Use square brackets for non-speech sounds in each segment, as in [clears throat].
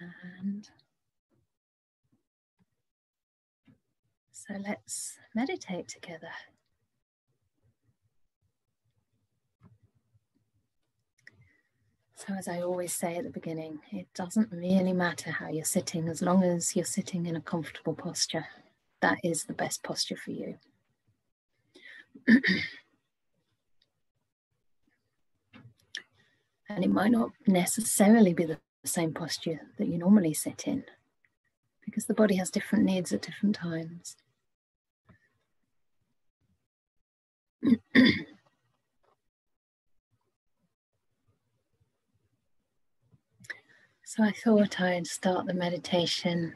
And so let's meditate together. So, as I always say at the beginning, it doesn't really matter how you're sitting as long as you're sitting in a comfortable posture. That is the best posture for you. [clears throat] and it might not necessarily be the same posture that you normally sit in because the body has different needs at different times. [clears throat] So I thought I'd start the meditation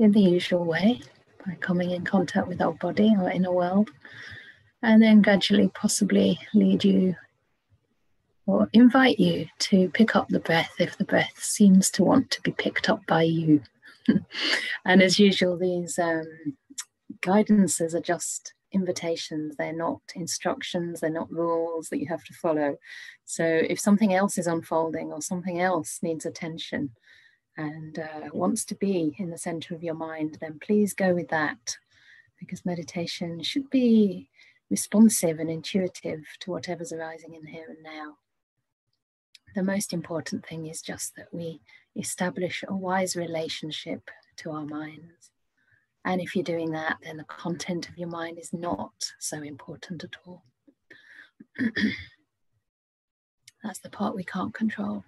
in the usual way by coming in contact with our body, our inner world, and then gradually possibly lead you or invite you to pick up the breath if the breath seems to want to be picked up by you. [laughs] and as usual, these um, guidances are just invitations, they're not instructions, they're not rules that you have to follow. So if something else is unfolding or something else needs attention and uh, wants to be in the center of your mind, then please go with that because meditation should be responsive and intuitive to whatever's arising in here and now. The most important thing is just that we establish a wise relationship to our minds and if you're doing that, then the content of your mind is not so important at all. [clears throat] That's the part we can't control.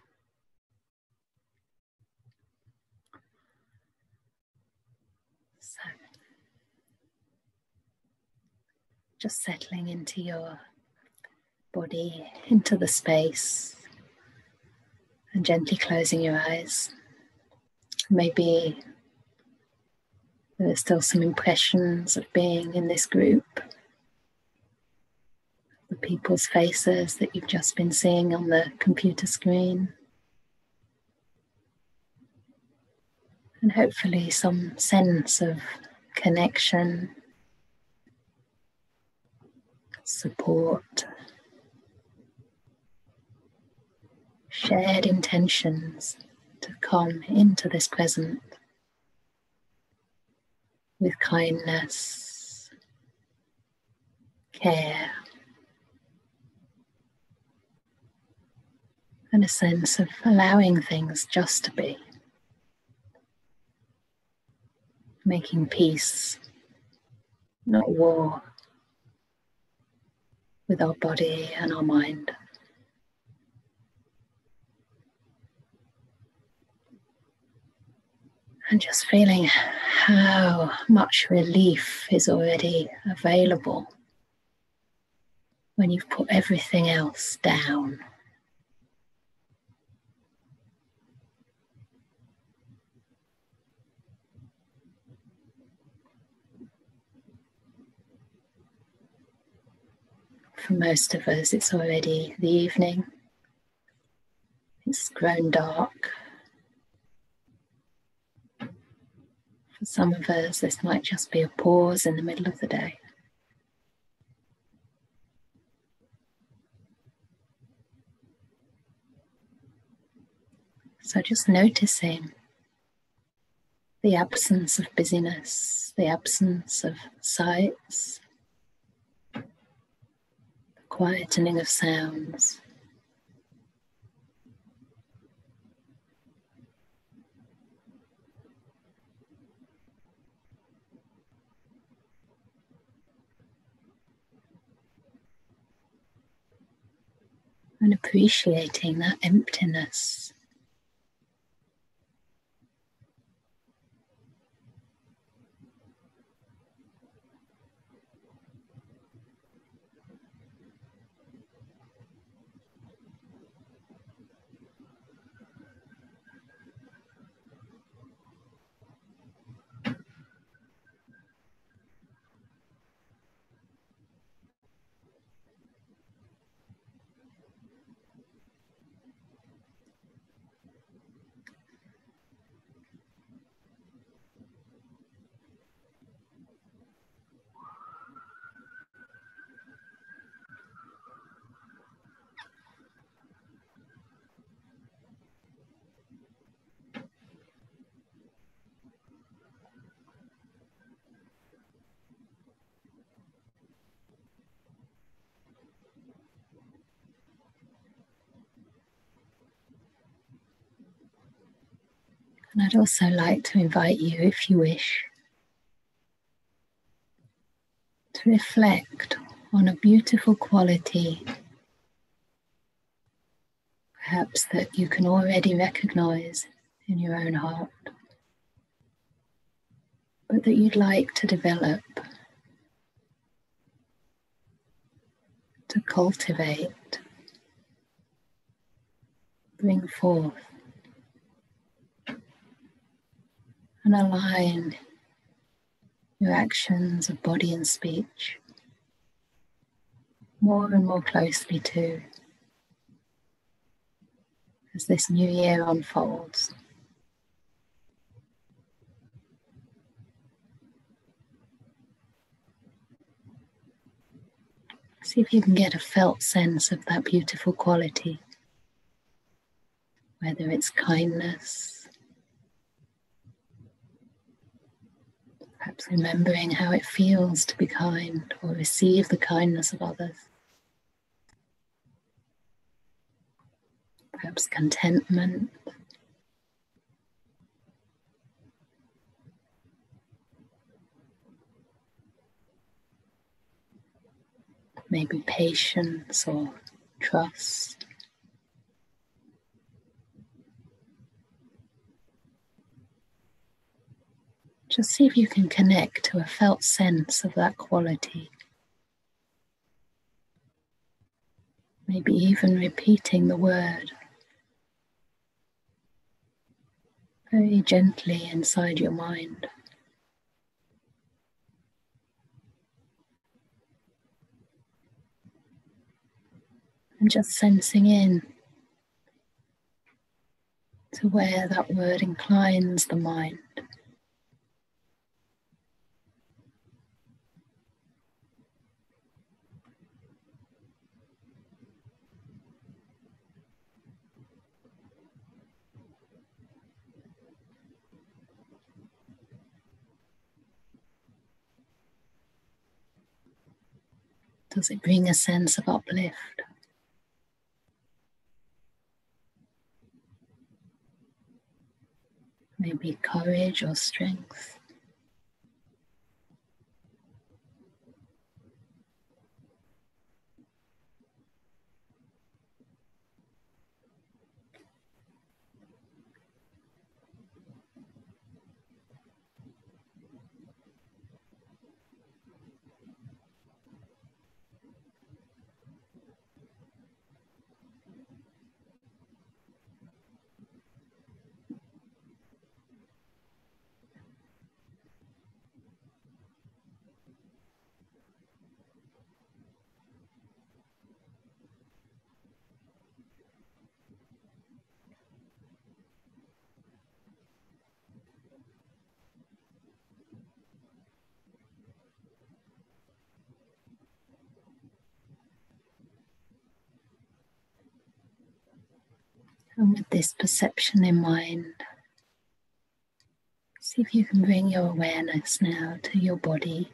So, just settling into your body, into the space, and gently closing your eyes. Maybe there are still some impressions of being in this group. The people's faces that you've just been seeing on the computer screen. And hopefully, some sense of connection, support, shared intentions to come into this present with kindness, care, and a sense of allowing things just to be, making peace, not war, with our body and our mind. And just feeling how much relief is already available when you've put everything else down. For most of us, it's already the evening. It's grown dark. For some of us, this might just be a pause in the middle of the day. So just noticing the absence of busyness, the absence of sights, the quietening of sounds. And appreciating that emptiness. And I'd also like to invite you, if you wish, to reflect on a beautiful quality, perhaps that you can already recognize in your own heart, but that you'd like to develop, to cultivate, bring forth. And align your actions of body and speech more and more closely to as this new year unfolds. See if you can get a felt sense of that beautiful quality, whether it's kindness, Perhaps remembering how it feels to be kind or receive the kindness of others. Perhaps contentment. Maybe patience or trust. Just see if you can connect to a felt sense of that quality. Maybe even repeating the word very gently inside your mind. And just sensing in to where that word inclines the mind. Does it bring a sense of uplift? Maybe courage or strength. And with this perception in mind, see if you can bring your awareness now to your body.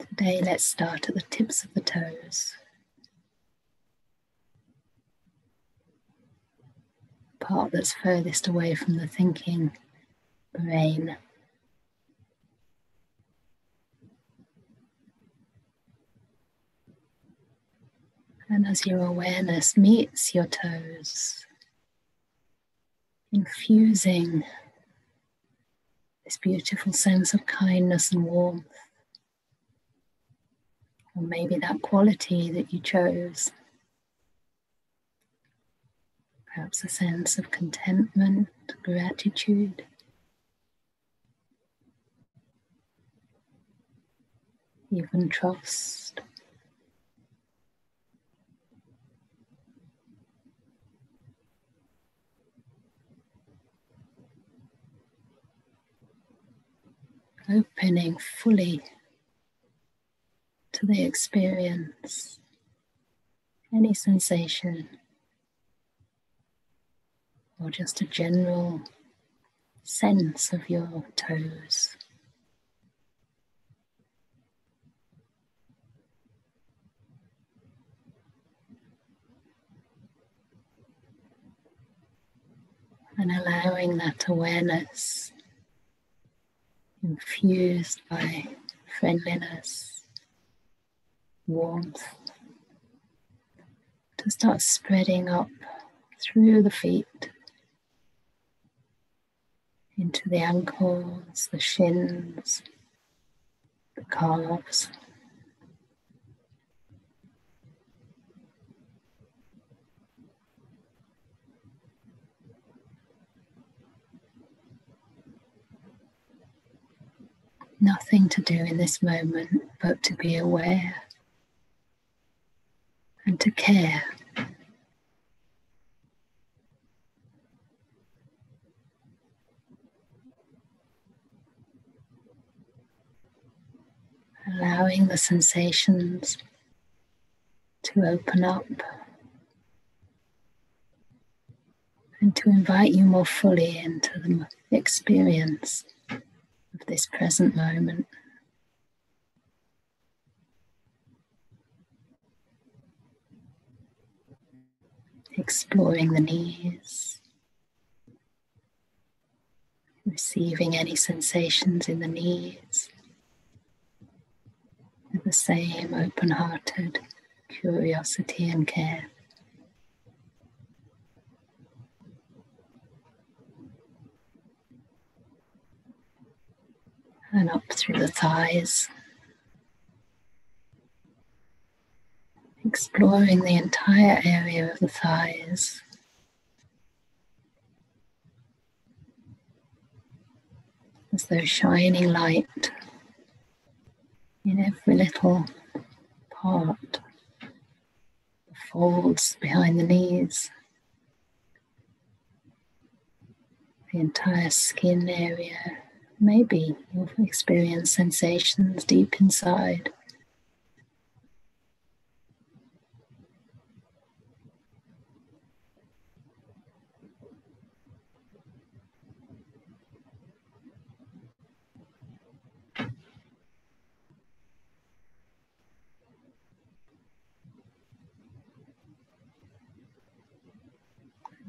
Today, let's start at the tips of the toes. Part that's furthest away from the thinking brain. And as your awareness meets your toes, infusing this beautiful sense of kindness and warmth, or maybe that quality that you chose. Perhaps a sense of contentment, gratitude. Even trust. opening fully to the experience, any sensation, or just a general sense of your toes. And allowing that awareness infused by friendliness, warmth, to start spreading up through the feet into the ankles, the shins, the calves. Nothing to do in this moment but to be aware and to care. Allowing the sensations to open up and to invite you more fully into the experience of this present moment. Exploring the knees, receiving any sensations in the knees with the same open hearted curiosity and care. And up through the thighs, exploring the entire area of the thighs. As though shining light in every little part, the folds behind the knees, the entire skin area Maybe you'll experience sensations deep inside.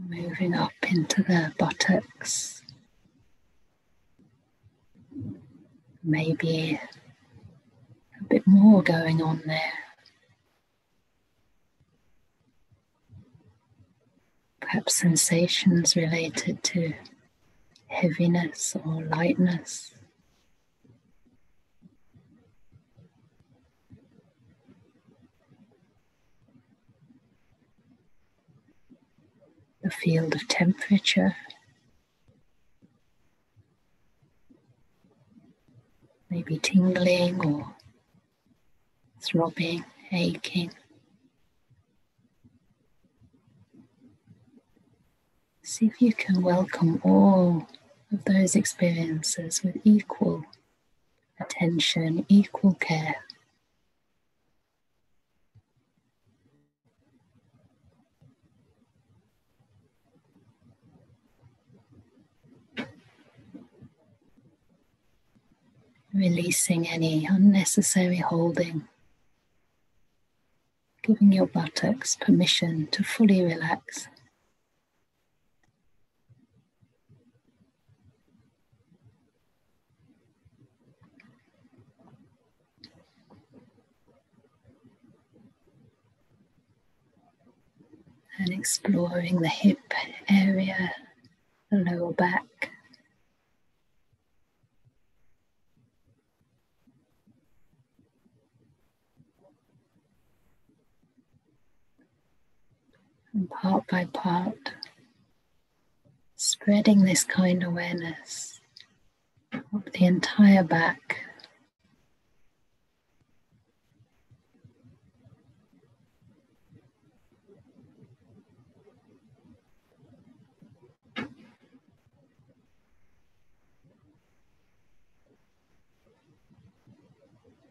Moving up into the buttocks. Maybe a bit more going on there. Perhaps sensations related to heaviness or lightness. The field of temperature. Maybe tingling or throbbing, aching. See if you can welcome all of those experiences with equal attention, equal care. Releasing any unnecessary holding, giving your buttocks permission to fully relax. And exploring the hip area, the lower back. And part by part, spreading this kind of awareness up the entire back.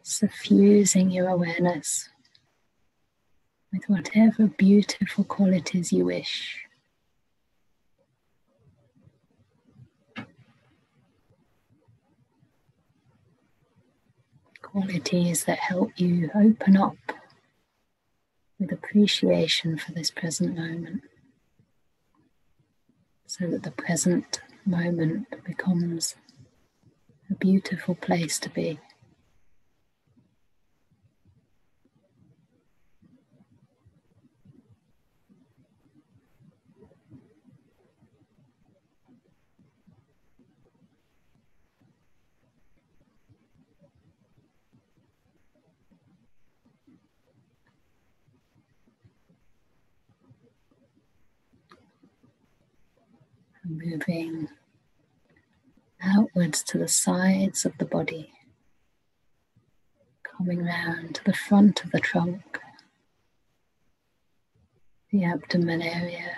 Suffusing your awareness with whatever beautiful qualities you wish. Qualities that help you open up with appreciation for this present moment. so that the present moment becomes a beautiful place to be. moving outwards to the sides of the body, coming round to the front of the trunk, the abdomen area.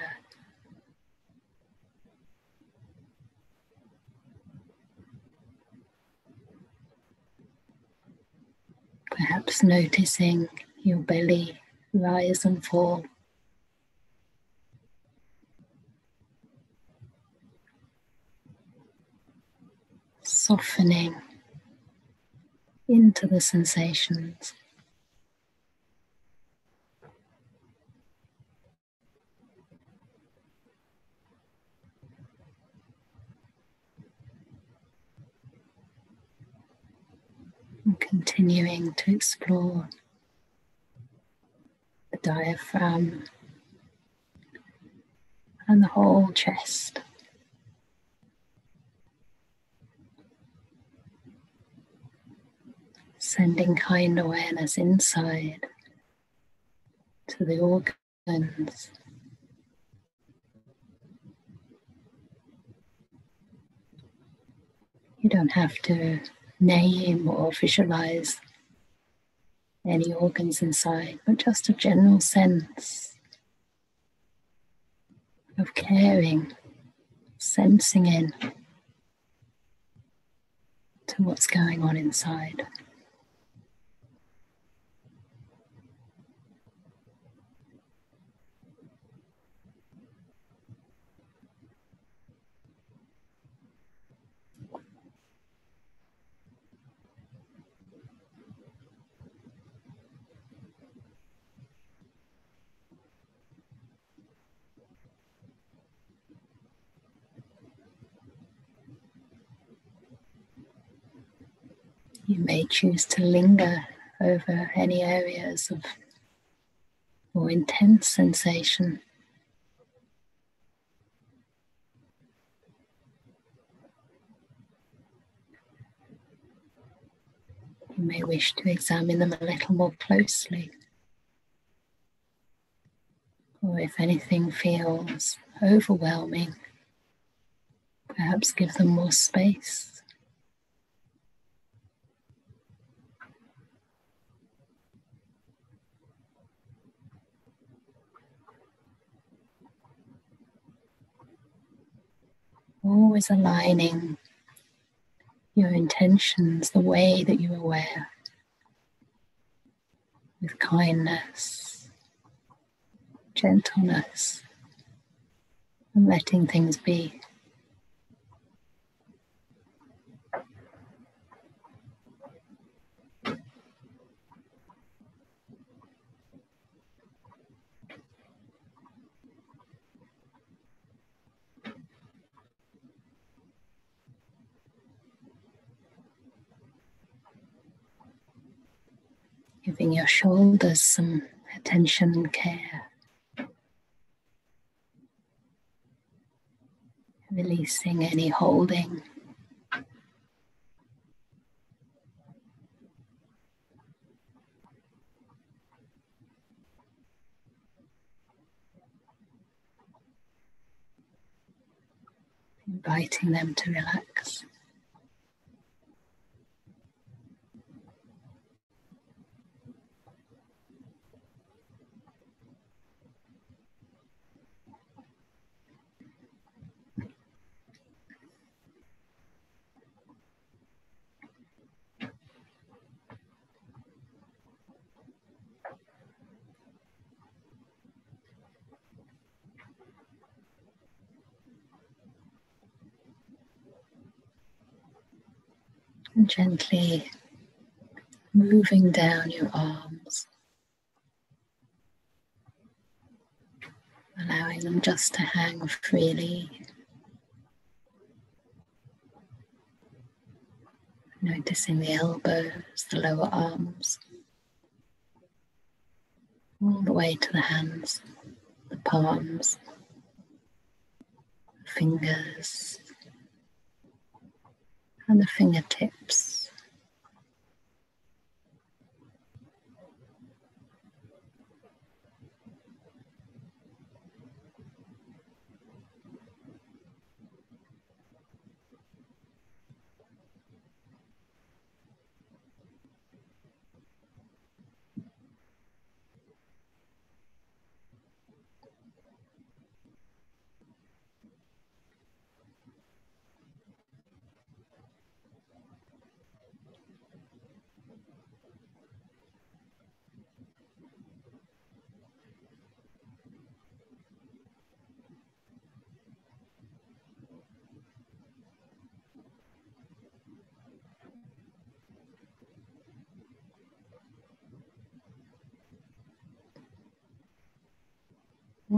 Perhaps noticing your belly rise and fall. Softening into the sensations. And continuing to explore the diaphragm and the whole chest. Sending kind awareness inside to the organs. You don't have to name or visualize any organs inside, but just a general sense of caring, sensing in to what's going on inside. You may choose to linger over any areas of more intense sensation. You may wish to examine them a little more closely. Or if anything feels overwhelming, perhaps give them more space. Always aligning your intentions the way that you're aware with kindness, gentleness, and letting things be. Giving your shoulders some attention and care. Releasing any holding. Inviting them to relax. gently moving down your arms, allowing them just to hang freely. Noticing the elbows, the lower arms, all the way to the hands, the palms, fingers, and the fingertips.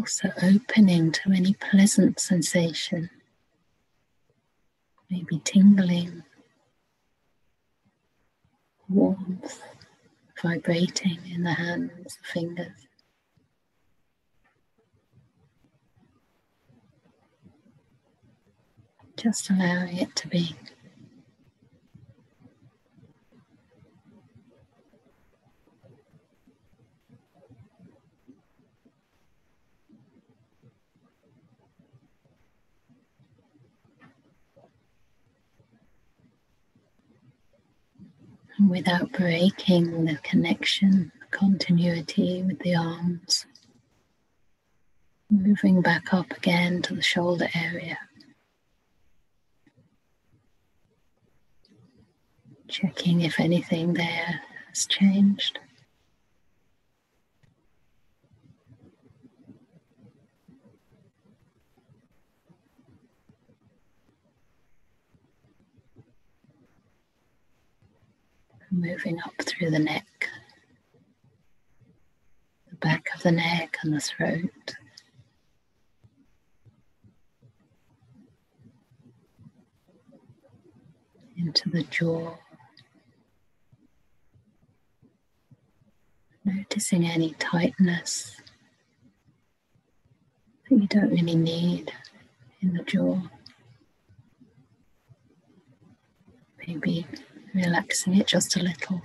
Also opening to any pleasant sensation, maybe tingling, warmth, vibrating in the hands, the fingers. Just allowing it to be. Without breaking the connection, the continuity with the arms. Moving back up again to the shoulder area. Checking if anything there has changed. Moving up through the neck, the back of the neck and the throat. Into the jaw. Noticing any tightness that you don't really need in the jaw. Maybe relaxing it just a little.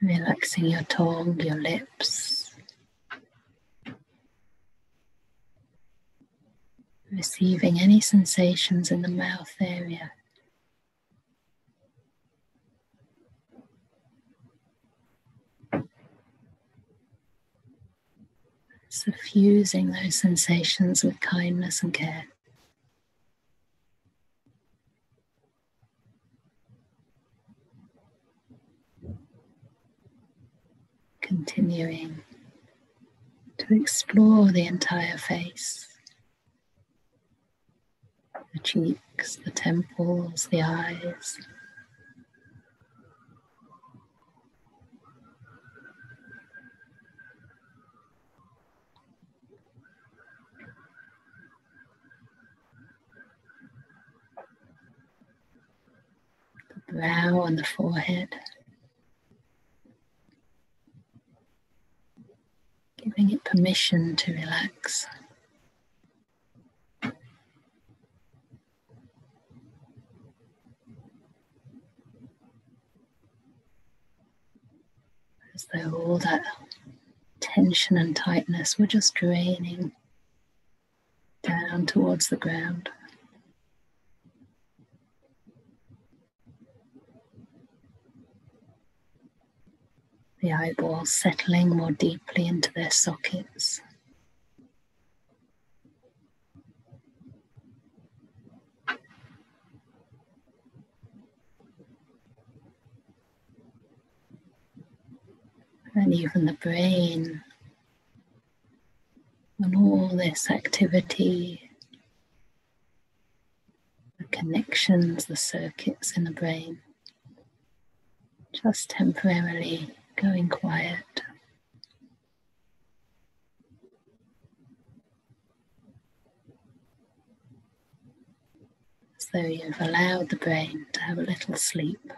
Relaxing your tongue, your lips. Receiving any sensations in the mouth area. Suffusing those sensations with kindness and care. Continuing to explore the entire face the cheeks, the temples, the eyes. The brow and the forehead. Giving it permission to relax. As though all that tension and tightness were just draining down towards the ground. The eyeballs settling more deeply into their sockets. And even the brain, and all this activity, the connections, the circuits in the brain, just temporarily going quiet. As though you've allowed the brain to have a little sleep.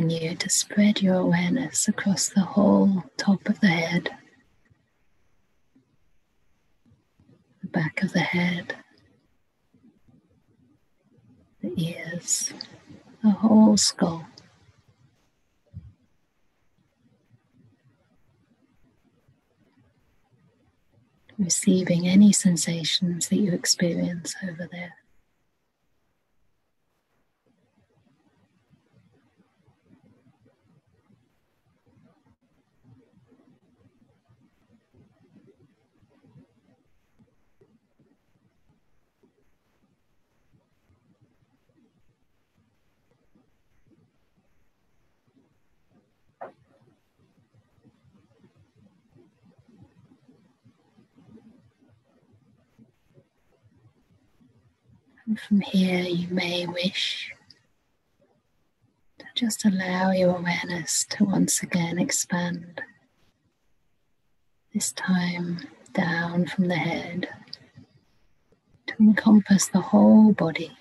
Continue to spread your awareness across the whole top of the head, the back of the head, the ears, the whole skull. Receiving any sensations that you experience over there. And from here, you may wish to just allow your awareness to once again expand. This time down from the head to encompass the whole body.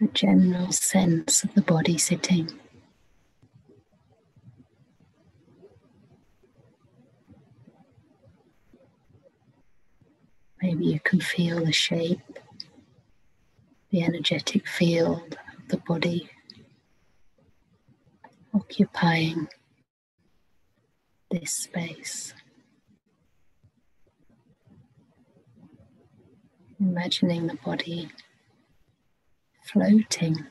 A general sense of the body sitting. Maybe you can feel the shape, the energetic field of the body occupying this space. Imagining the body floating.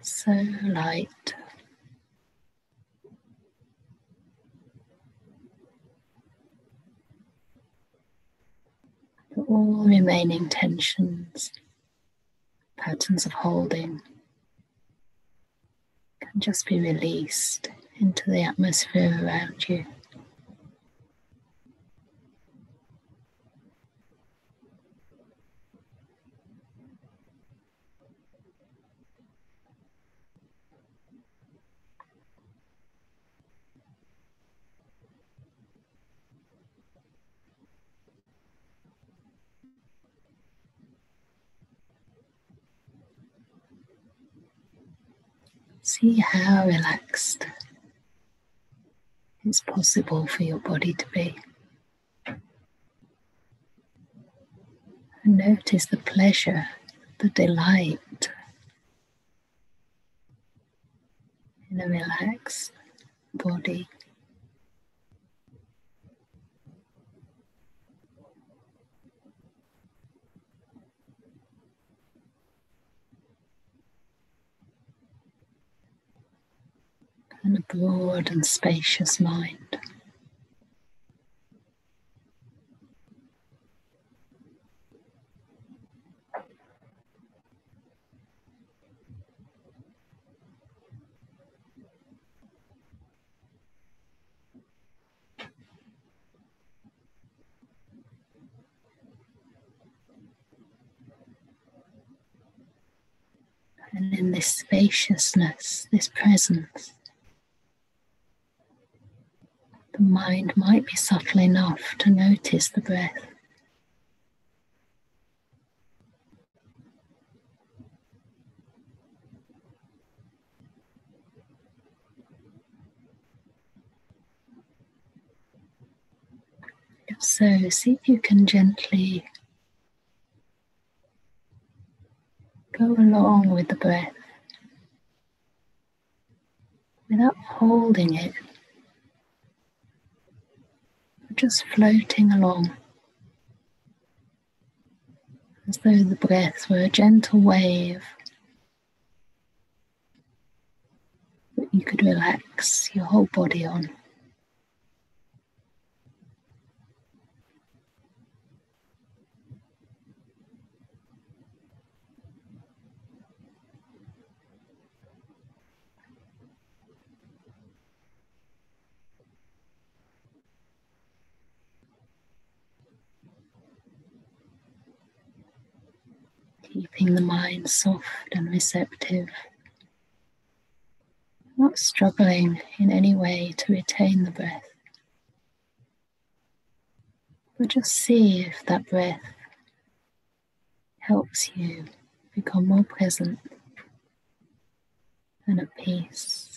So light. All remaining tensions, patterns of holding can just be released into the atmosphere around you. See how relaxed it's possible for your body to be. And notice the pleasure, the delight in a relaxed body. And a broad and spacious mind. And in this spaciousness, this presence, the mind might be subtle enough to notice the breath. If so, see if you can gently go along with the breath without holding it just floating along as though the breath were a gentle wave that you could relax your whole body on. Keeping the mind soft and receptive, not struggling in any way to retain the breath, but just see if that breath helps you become more present and at peace.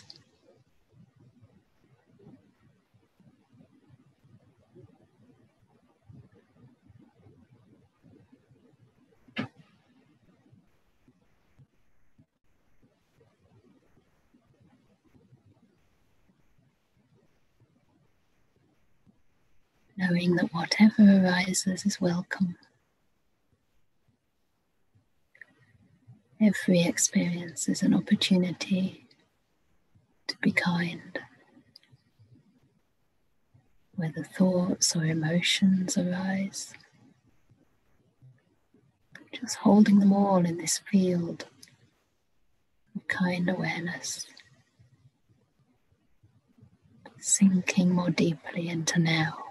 Knowing that whatever arises is welcome. Every experience is an opportunity to be kind. Whether thoughts or emotions arise, just holding them all in this field of kind awareness, sinking more deeply into now.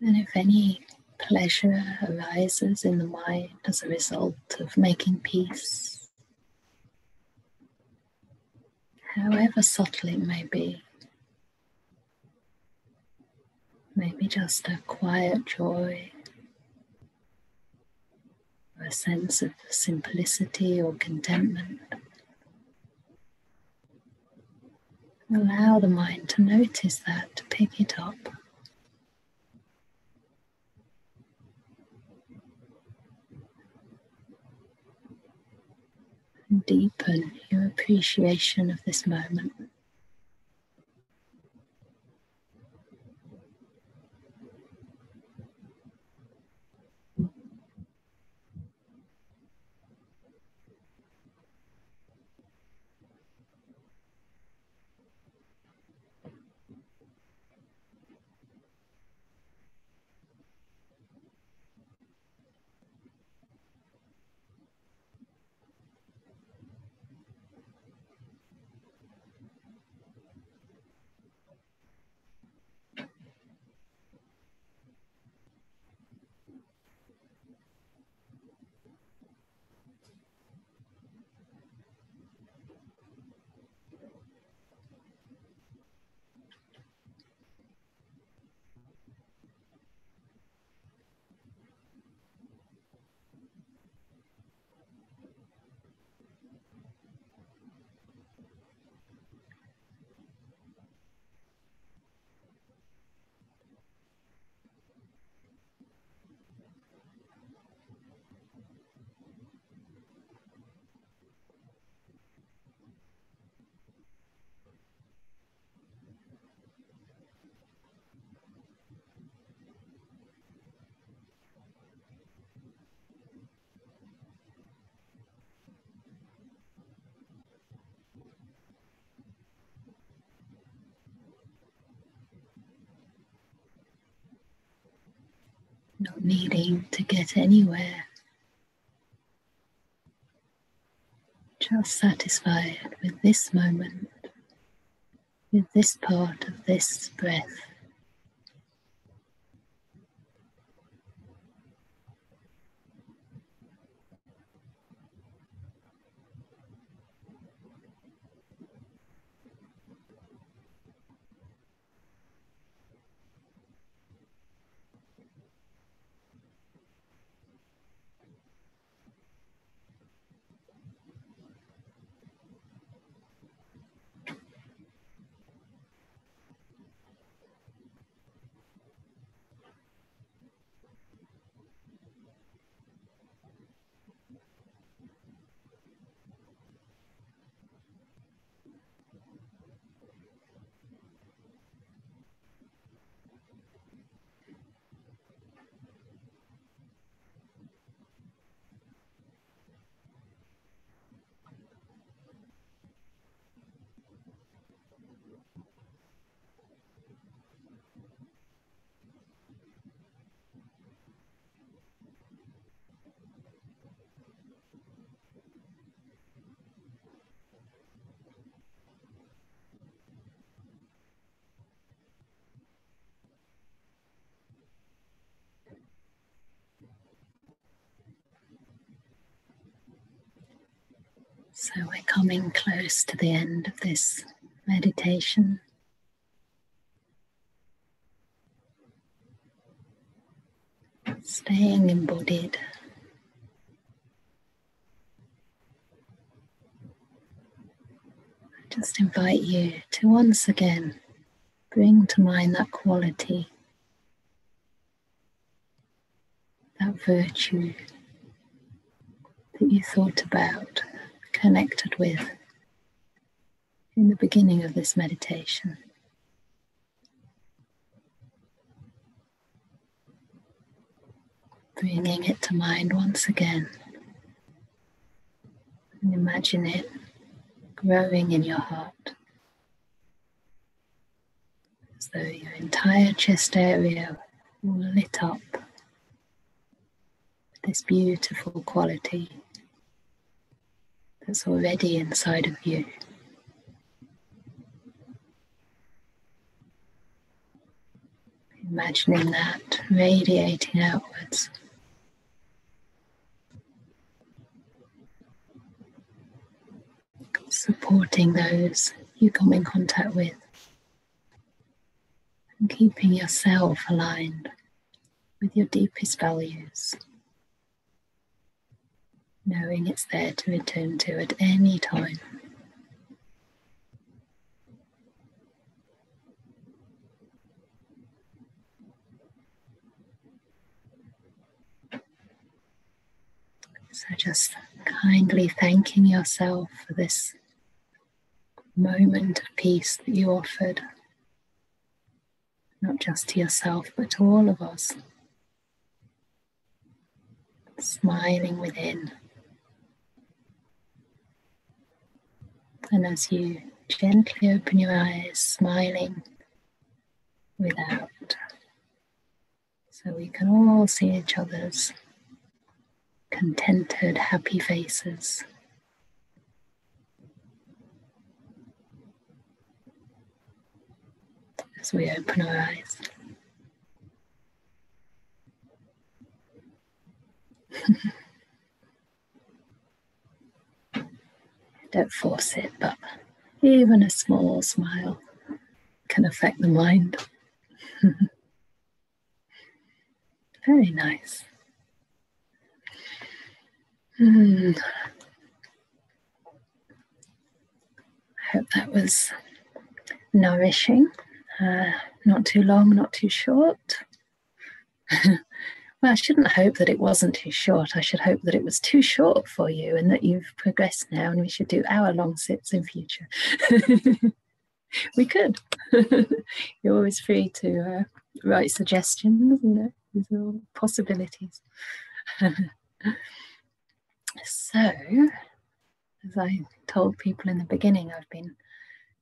And if any pleasure arises in the mind as a result of making peace, however subtle it may be, maybe just a quiet joy, a sense of simplicity or contentment. Allow the mind to notice that, to pick it up. Deepen your appreciation of this moment. Not needing to get anywhere. Just satisfied with this moment, with this part of this breath. So we're coming close to the end of this meditation. Staying embodied. I just invite you to once again bring to mind that quality, that virtue that you thought about connected with in the beginning of this meditation. Bringing it to mind once again. And imagine it growing in your heart. As though your entire chest area lit up with this beautiful quality that's already inside of you. Imagining that radiating outwards. Supporting those you come in contact with and keeping yourself aligned with your deepest values knowing it's there to return to at any time. So just kindly thanking yourself for this moment of peace that you offered, not just to yourself, but to all of us. Smiling within. And as you gently open your eyes, smiling without, so we can all see each other's contented, happy faces. As we open our eyes. [laughs] Don't force it, but even a small smile can affect the mind. [laughs] Very nice. Mm. I hope that was nourishing. Uh, not too long, not too short. [laughs] Well, I shouldn't hope that it wasn't too short. I should hope that it was too short for you and that you've progressed now and we should do hour long sits in future. [laughs] we could. [laughs] You're always free to uh, write suggestions, you know, these are all possibilities. [laughs] so, as I told people in the beginning, I've been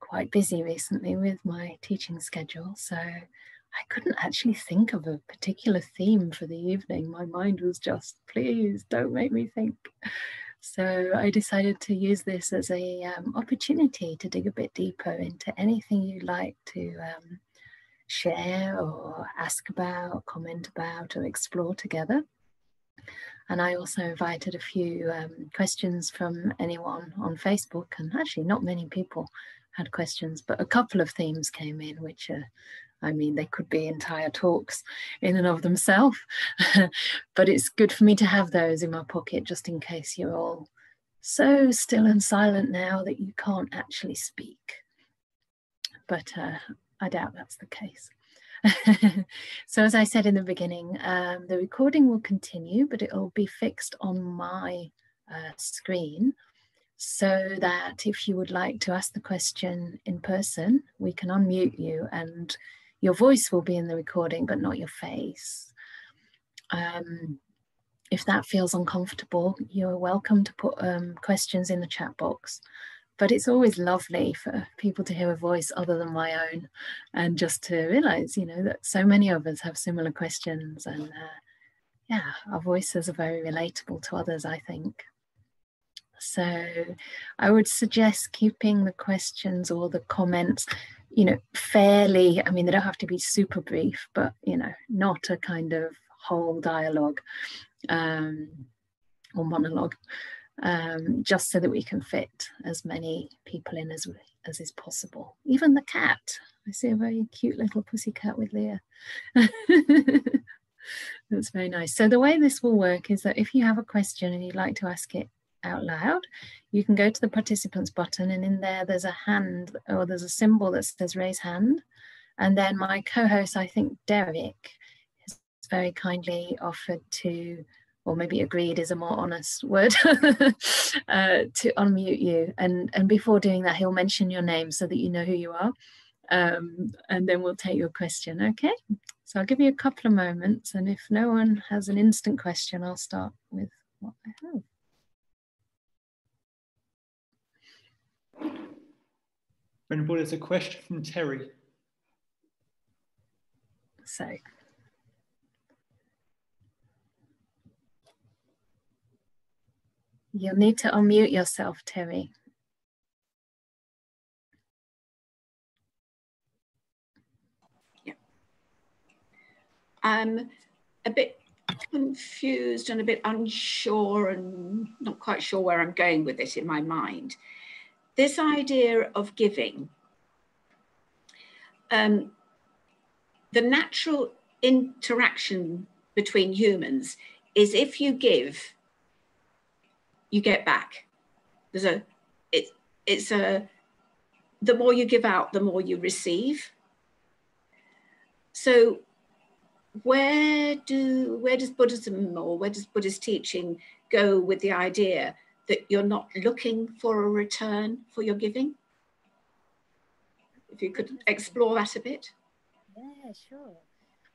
quite busy recently with my teaching schedule. So I couldn't actually think of a particular theme for the evening. My mind was just, please don't make me think. So I decided to use this as a um, opportunity to dig a bit deeper into anything you'd like to um, share or ask about, comment about, or explore together. And I also invited a few um, questions from anyone on Facebook, and actually, not many people had questions, but a couple of themes came in, which are, I mean, they could be entire talks in and of themselves, [laughs] but it's good for me to have those in my pocket just in case you're all so still and silent now that you can't actually speak. But uh, I doubt that's the case. [laughs] so as I said in the beginning, um, the recording will continue, but it will be fixed on my uh, screen so that if you would like to ask the question in person, we can unmute you and your voice will be in the recording, but not your face. Um, if that feels uncomfortable, you're welcome to put um, questions in the chat box but it's always lovely for people to hear a voice other than my own and just to realize you know that so many of us have similar questions and uh, yeah our voices are very relatable to others i think so i would suggest keeping the questions or the comments you know fairly i mean they don't have to be super brief but you know not a kind of whole dialogue um, or monologue um, just so that we can fit as many people in as, as is possible. Even the cat. I see a very cute little pussy cat with Leah. [laughs] That's very nice. So the way this will work is that if you have a question and you'd like to ask it out loud, you can go to the participants button and in there there's a hand or there's a symbol that says raise hand. And then my co-host, I think Derek, has very kindly offered to or maybe agreed is a more honest word, [laughs] uh, to unmute you. And, and before doing that, he'll mention your name so that you know who you are. Um, and then we'll take your question, okay? So I'll give you a couple of moments. And if no one has an instant question, I'll start with what I have. Brendan, there's a question from [laughs] Terry. So You'll need to unmute yourself, Terry. Yeah. I'm a bit confused and a bit unsure and not quite sure where I'm going with this in my mind. This idea of giving, um, the natural interaction between humans is if you give, you get back. There's a it it's a the more you give out, the more you receive. So where do where does Buddhism or where does Buddhist teaching go with the idea that you're not looking for a return for your giving? If you could explore that a bit. Yeah, sure.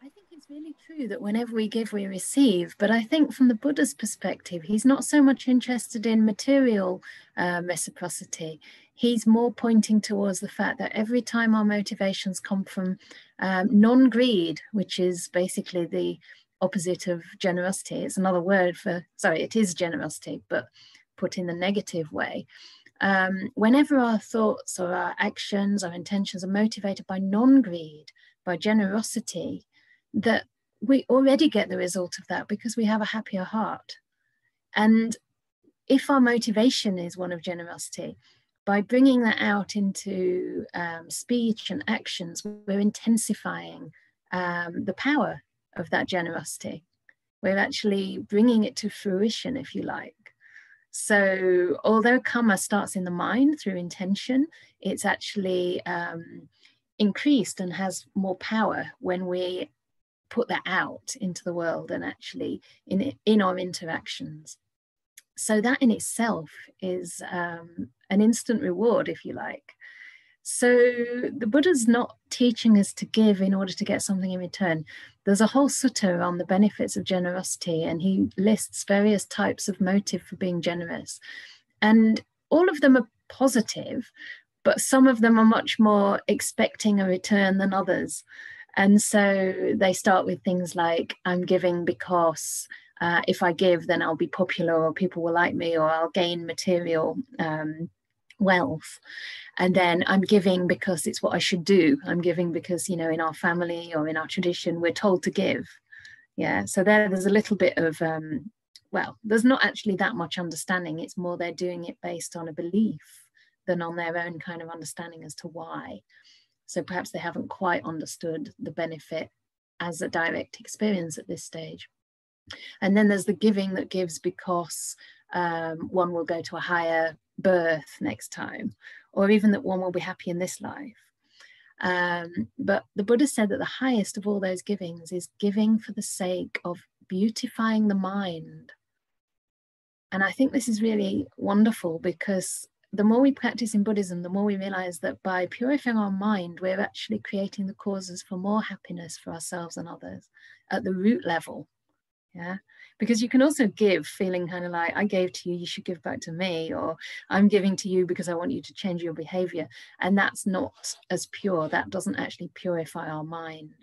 I think it's really true that whenever we give, we receive. But I think from the Buddha's perspective, he's not so much interested in material uh, reciprocity. He's more pointing towards the fact that every time our motivations come from um, non greed, which is basically the opposite of generosity, it's another word for, sorry, it is generosity, but put in the negative way. Um, whenever our thoughts or our actions, our intentions are motivated by non greed, by generosity, that we already get the result of that because we have a happier heart. And if our motivation is one of generosity, by bringing that out into um, speech and actions, we're intensifying um, the power of that generosity. We're actually bringing it to fruition, if you like. So, although karma starts in the mind through intention, it's actually um, increased and has more power when we put that out into the world and actually in in our interactions. So that in itself is um, an instant reward if you like so the buddha's not teaching us to give in order to get something in return. There's a whole sutta on the benefits of generosity and he lists various types of motive for being generous. And all of them are positive but some of them are much more expecting a return than others. And so they start with things like, I'm giving because uh, if I give, then I'll be popular or people will like me or I'll gain material um, wealth. And then I'm giving because it's what I should do. I'm giving because, you know, in our family or in our tradition, we're told to give. Yeah. So there, there's a little bit of, um, well, there's not actually that much understanding. It's more they're doing it based on a belief than on their own kind of understanding as to why. So perhaps they haven't quite understood the benefit as a direct experience at this stage. And then there's the giving that gives because um, one will go to a higher birth next time, or even that one will be happy in this life. Um, but the Buddha said that the highest of all those givings is giving for the sake of beautifying the mind. And I think this is really wonderful because the more we practice in Buddhism, the more we realize that by purifying our mind, we're actually creating the causes for more happiness for ourselves and others at the root level. Yeah. Because you can also give feeling kind of like, I gave to you, you should give back to me, or I'm giving to you because I want you to change your behavior. And that's not as pure. That doesn't actually purify our mind.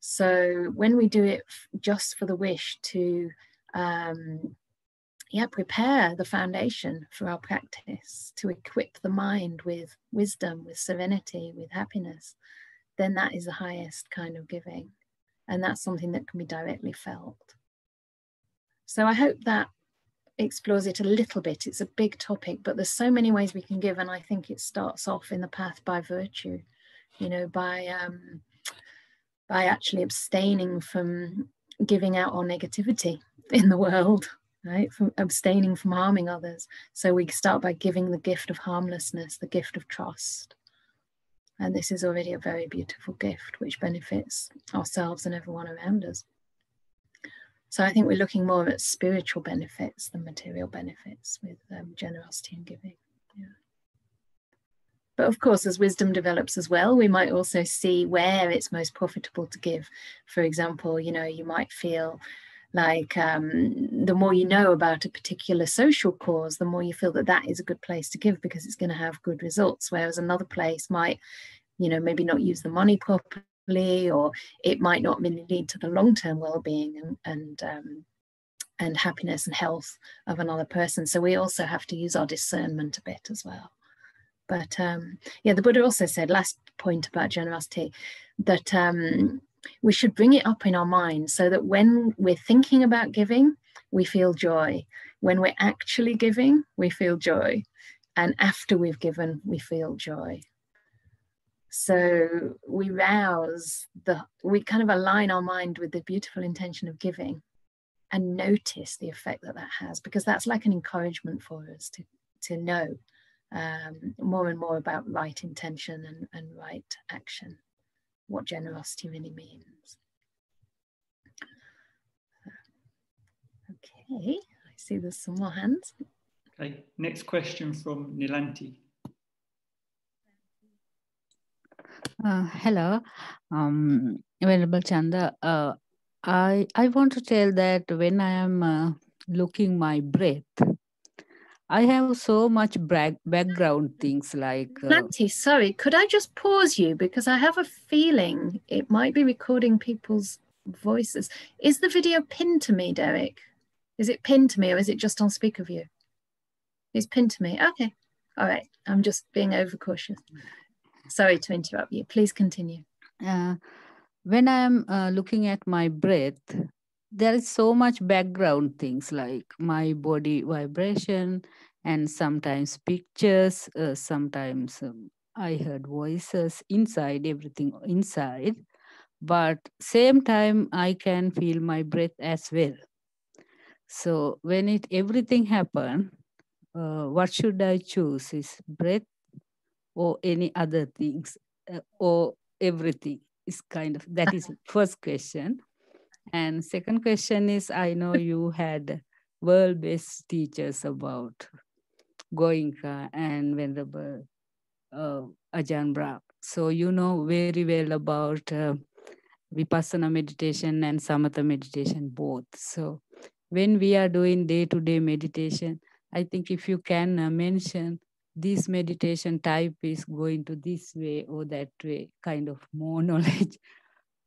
So when we do it just for the wish to um, yeah, prepare the foundation for our practice to equip the mind with wisdom, with serenity, with happiness, then that is the highest kind of giving. And that's something that can be directly felt. So I hope that explores it a little bit. It's a big topic, but there's so many ways we can give. And I think it starts off in the path by virtue, you know, by um, by actually abstaining from giving out our negativity in the world right? From abstaining from harming others. So we start by giving the gift of harmlessness, the gift of trust. And this is already a very beautiful gift which benefits ourselves and everyone around us. So I think we're looking more at spiritual benefits than material benefits with um, generosity and giving. But of course, as wisdom develops as well, we might also see where it's most profitable to give. For example, you know, you might feel like um, the more you know about a particular social cause the more you feel that that is a good place to give because it's going to have good results whereas another place might you know maybe not use the money properly or it might not lead to the long-term well-being and, and um, and happiness and health of another person so we also have to use our discernment a bit as well but um, yeah the buddha also said last point about generosity that um, we should bring it up in our mind so that when we're thinking about giving, we feel joy. When we're actually giving, we feel joy. And after we've given, we feel joy. So we rouse the, we kind of align our mind with the beautiful intention of giving and notice the effect that that has, because that's like an encouragement for us to, to know um, more and more about right intention and, and right action what generosity really means. Okay, I see there's some more hands. Okay, next question from Nilanti. Uh, hello, um, Venerable Canda. Uh, I I want to tell that when I am uh, looking my breath, I have so much background things like. Uh, Nancy, sorry, could I just pause you because I have a feeling it might be recording people's voices. Is the video pinned to me, Derek? Is it pinned to me or is it just on speaker view? It's pinned to me. Okay. All right. I'm just being overcautious. Sorry to interrupt you. Please continue. Uh, when I'm uh, looking at my breath, there is so much background things like my body vibration and sometimes pictures uh, sometimes um, i heard voices inside everything inside but same time i can feel my breath as well so when it everything happen uh, what should i choose is breath or any other things uh, or everything is kind of that is [laughs] first question and second question is, I know you had world-based teachers about Goenka and Venerable uh, Ajahn Brahm. So you know very well about uh, Vipassana meditation and Samatha meditation both. So when we are doing day-to-day -day meditation, I think if you can uh, mention this meditation type is going to this way or that way, kind of more [laughs] knowledge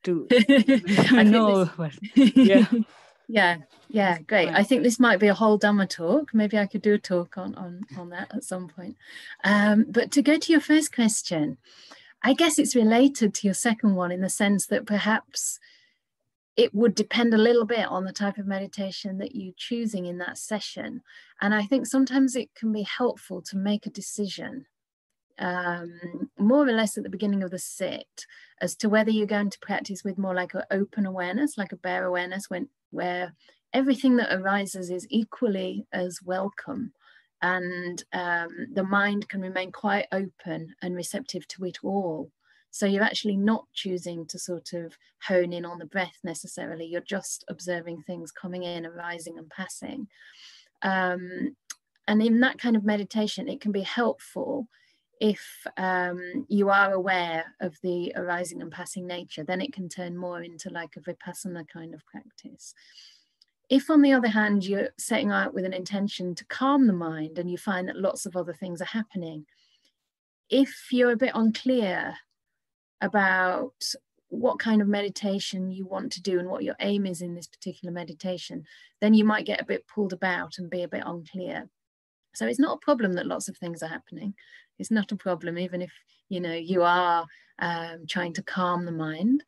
to [laughs] I know. think But this- [laughs] yeah. yeah, yeah, great. I think this might be a whole Dhamma talk. Maybe I could do a talk on on on that at some point. Um, but to go to your first question, I guess it's related to your second one in the sense that perhaps it would depend a little bit on the type of meditation that you're choosing in that session. And I think sometimes it can be helpful to make a decision um, more or less at the beginning of the sit as to whether you're going to practice with more like an open awareness, like a bare awareness, when where everything that arises is equally as welcome and um, the mind can remain quite open and receptive to it all. So you're actually not choosing to sort of hone in on the breath necessarily. You're just observing things coming in, arising, and passing. Um, and in that kind of meditation, it can be helpful if um, you are aware of the arising and passing nature, then it can turn more into like a vipassana kind of practice. If, on the other hand, you're setting out with an intention to calm the mind and you find that lots of other things are happening, if you're a bit unclear about what kind of meditation you want to do and what your aim is in this particular meditation, then you might get a bit pulled about and be a bit unclear. So it's not a problem that lots of things are happening. It's not a problem, even if you know you are um, trying to calm the mind.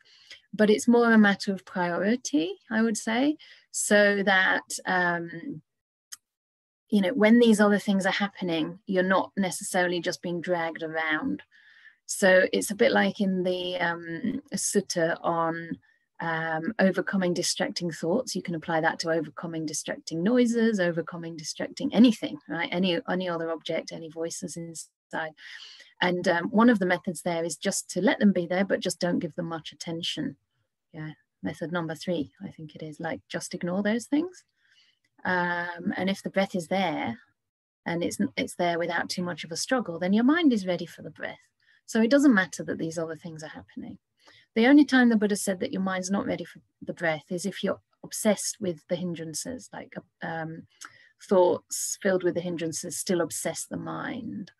But it's more a matter of priority, I would say, so that um, you know when these other things are happening, you're not necessarily just being dragged around. So it's a bit like in the um, sutta on um, overcoming distracting thoughts. You can apply that to overcoming distracting noises, overcoming distracting anything, right? Any any other object, any voices inside. And um, one of the methods there is just to let them be there, but just don't give them much attention. Yeah, method number three, I think it is like just ignore those things. Um, and if the breath is there, and it's it's there without too much of a struggle, then your mind is ready for the breath. So it doesn't matter that these other things are happening. The only time the Buddha said that your mind's not ready for the breath is if you're obsessed with the hindrances, like um, thoughts filled with the hindrances still obsess the mind.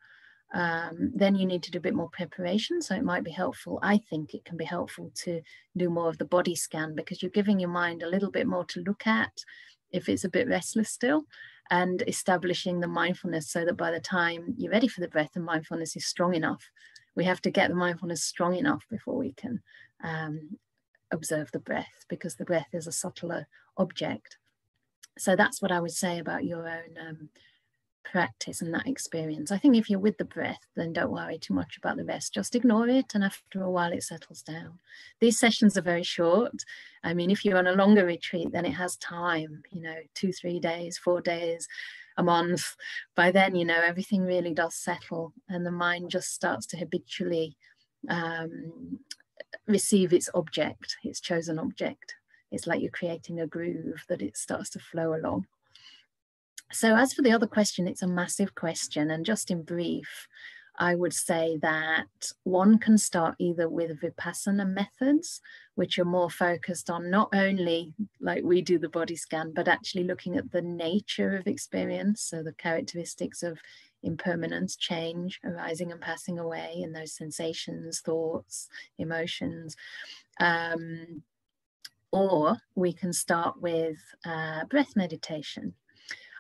Um, then you need to do a bit more preparation. So it might be helpful. I think it can be helpful to do more of the body scan because you're giving your mind a little bit more to look at if it's a bit restless still and establishing the mindfulness so that by the time you're ready for the breath, the mindfulness is strong enough. We have to get the mindfulness strong enough before we can um, observe the breath because the breath is a subtler object. So that's what I would say about your own um, practice and that experience. I think if you're with the breath, then don't worry too much about the rest. Just ignore it, and after a while, it settles down. These sessions are very short. I mean, if you're on a longer retreat, then it has time, you know, two, three days, four days, a month. By then, you know, everything really does settle, and the mind just starts to habitually um, receive its object, its chosen object. It's like you're creating a groove that it starts to flow along. So, as for the other question, it's a massive question. And just in brief, I would say that one can start either with Vipassana methods, which are more focused on not only like we do the body scan, but actually looking at the nature of experience. So, the characteristics of impermanence, change, arising and passing away, and those sensations, thoughts, emotions. Um, or we can start with uh, breath meditation.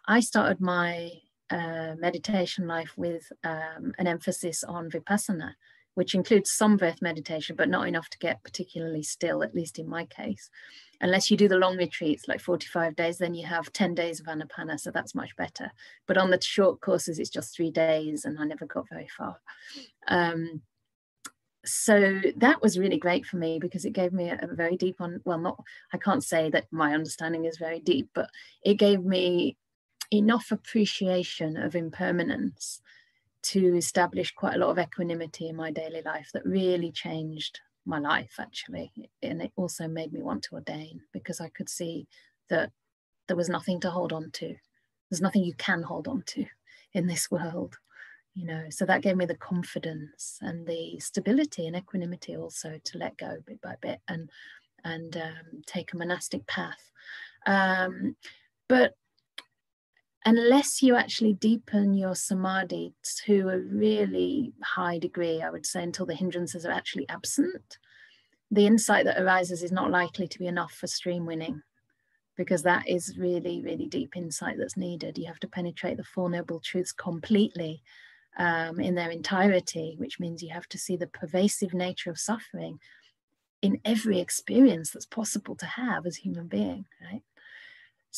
I started my uh, meditation life with um, an emphasis on vipassana, which includes some breath meditation, but not enough to get particularly still, at least in my case. Unless you do the long retreats, like 45 days, then you have 10 days of anapana, so that's much better. But on the short courses, it's just three days, and I never got very far. Um, so that was really great for me because it gave me a, a very deep on well not i can't say that my understanding is very deep but it gave me enough appreciation of impermanence to establish quite a lot of equanimity in my daily life that really changed my life actually. And it also made me want to ordain because i could see that there was nothing to hold on to. There's nothing you can hold on to in this world you know. So that gave me the confidence and the stability and equanimity also to let go bit by bit and and um, take a monastic path. Um, but unless you actually deepen your samadhi to a really high degree i would say until the hindrances are actually absent the insight that arises is not likely to be enough for stream winning because that is really, really deep insight that's needed. You have to penetrate the Four Noble Truths completely um, in their entirety, which means you have to see the pervasive nature of suffering in every experience that's possible to have as a human being, right?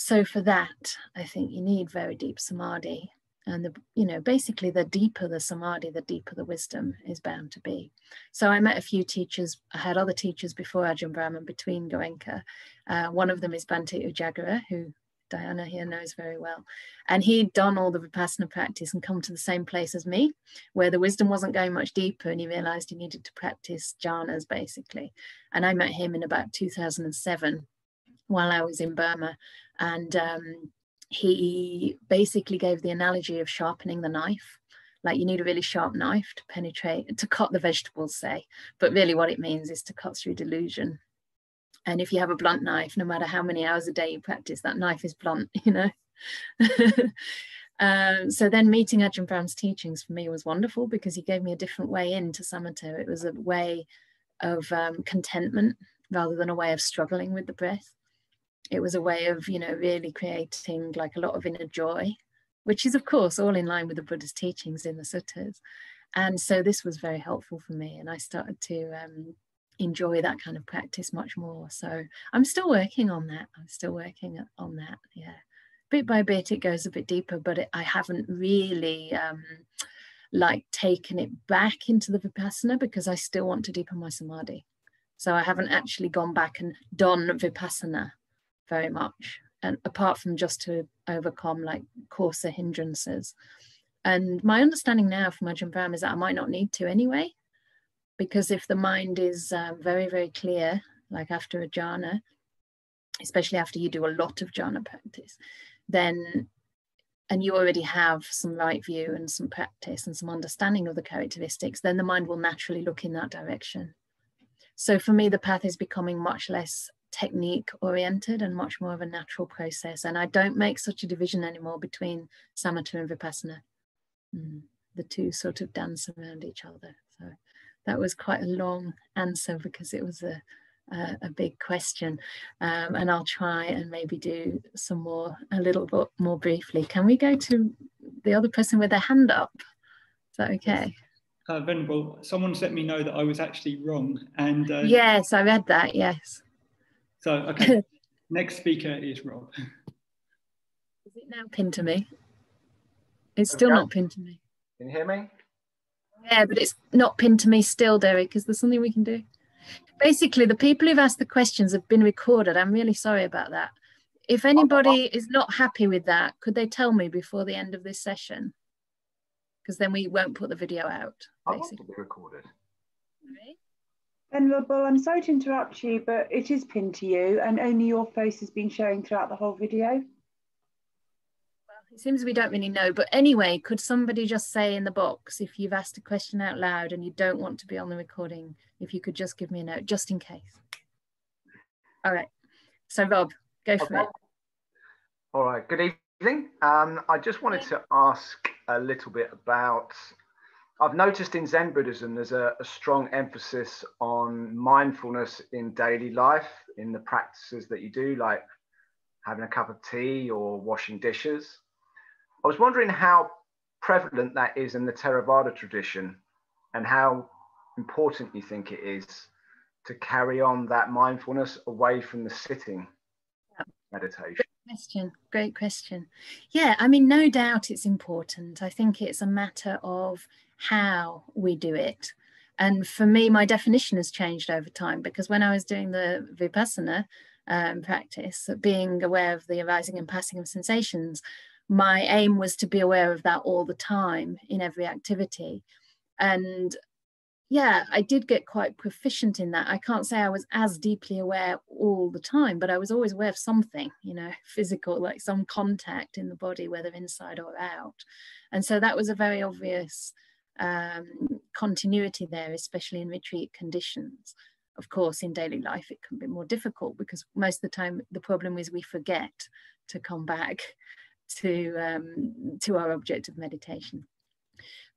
So for that, I think you need very deep samadhi. And the you know basically the deeper the samadhi the deeper the wisdom is bound to be. So i met a few teachers i had other teachers before ajahn brahm and between goenka. Uh, one of them is bhante ujagara who diana here knows very well. And he'd done all the vipassana practice and come to the same place as me where the wisdom wasn't going much deeper and he realized he needed to practice jhanas basically. And i met him in about 2007 while i was in burma and um, he basically gave the analogy of sharpening the knife. Like you need a really sharp knife to penetrate, to cut the vegetables, say. But really, what it means is to cut through delusion. And if you have a blunt knife, no matter how many hours a day you practice, that knife is blunt, [laughs] you know. [laughs] um, so then meeting Ajahn Brahm's teachings for me was wonderful because he gave me a different way into samatha. It was a way of um, contentment rather than a way of struggling with the breath it was a way of you know really creating like a lot of inner joy which is of course all in line with the buddha's teachings in the suttas. And so this was very helpful for me and i started to um, enjoy that kind of practice much more. So i'm still working on that. I'm still working on that yeah. Bit by bit it goes a bit deeper but it, i haven't really um, like taken it back into the vipassana because i still want to deepen my samadhi. So i haven't actually gone back and done vipassana very much and apart from just to overcome like coarser hindrances. And my understanding now from Ajahn Brahm is that I might not need to anyway because if the mind is um, very very clear like after a jhana especially after you do a lot of jhana practice then and you already have some right view and some practice and some understanding of the characteristics then the mind will naturally look in that direction. So for me the path is becoming much less technique oriented and much more of a natural process. And I don't make such a division anymore between samatha and vipassana. Mm, the two sort of dance around each other. So that was quite a long answer because it was a, a, a big question. Um, and I'll try and maybe do some more, a little bit more briefly. Can we go to the other person with their hand up? Is that okay? Uh, Venerable, someone's let me know that I was actually wrong. And uh, yes, I read that. Yes. So, okay, [laughs] next speaker is Rob. Is it now pinned to me? It's still okay. not pinned to me. Can you hear me? Yeah, but it's not pinned to me still, Derek. Is there something we can do? Basically, the people who've asked the questions have been recorded. I'm really sorry about that. If anybody is not happy with that, could they tell me before the end of this session? Because then we won't put the video out. Basically. I want to be recorded. Right? Venerable, I'm sorry to interrupt you, but it is pinned to you and only your face has been showing throughout the whole video. Well, it seems we don't really know, but anyway, could somebody just say in the box if you've asked a question out loud and you don't want to be on the recording, if you could just give me a note, just in case. All right, so Rob, go for okay. it. All right, good evening. Um, I just wanted to ask a little bit about I've noticed in Zen Buddhism, there's a, a, strong emphasis on mindfulness in daily life, in the practices that you do, like having a cup of tea or washing dishes. I was wondering how prevalent that is in the Theravada tradition and how important you think it is to carry on that mindfulness away from the sitting yeah. meditation question great question yeah i mean no doubt it's important i think it's a matter of how we do it. And for me, my definition has changed over time because when I was doing the Vipassana um, practice, being aware of the arising and passing of sensations, my aim was to be aware of that all the time in every activity. And yeah, I did get quite proficient in that. I can't say I was as deeply aware all the time, but I was always aware of something, you know, [laughs] physical, like some contact in the body, whether inside or out. And so that was a very obvious um, continuity there, especially in retreat conditions. Of course, in daily life, it can be more difficult because most of the time the problem is we forget to come back [laughs] to, um, to our object of meditation.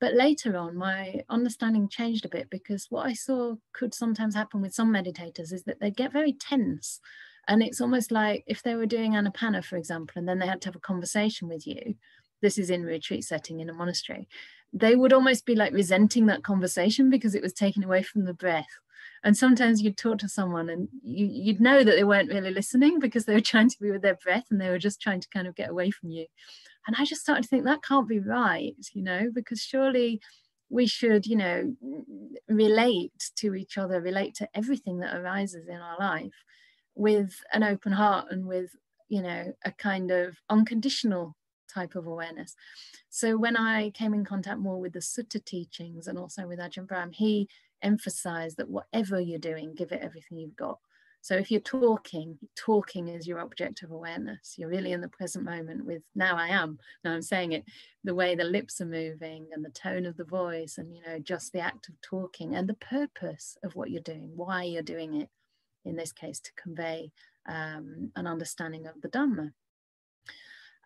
But later on, my understanding changed a bit because what I saw could sometimes happen with some meditators is that they get very tense. And it's almost like if they were doing Anapana, for example, and then they had to have a conversation with you, this is in retreat setting in a monastery, they would almost be like resenting that conversation because it was taken away from the breath. And sometimes you'd talk to someone and you, you'd know that they weren't really listening because they were [laughs] trying to be with their breath and they were just trying to kind of get away from you. And I just started to think that can't be right, you know, because surely we should, you know, relate to each other, relate to everything that arises in our life with an open heart and with, you know, a kind of unconditional type of awareness. So when I came in contact more with the Sutta teachings and also with Ajahn Brahm, he emphasized that whatever you're doing, give it everything you've got. So if you're talking, talking is your object of awareness. You're really in the present moment with now I am, now I'm saying it, the way the lips are moving and the tone of the voice and, you know, just the act of talking and the purpose of what you're doing, why you're doing it, in this case, to convey um, an understanding of the Dhamma.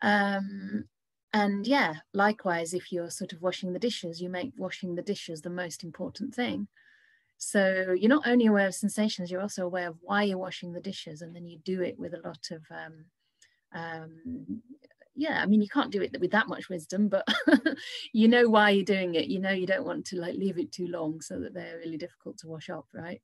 Um, and yeah, likewise, if you're sort of washing the dishes, you make washing the dishes the most important thing. So you're not only aware of sensations, you're also aware of why you're washing the dishes, and then you do it with a lot of, um, um, yeah. I mean, you can't do it with that much wisdom, but [laughs] you know why you're doing it. You know you don't want to like leave it too long so that they're really difficult to wash up, right?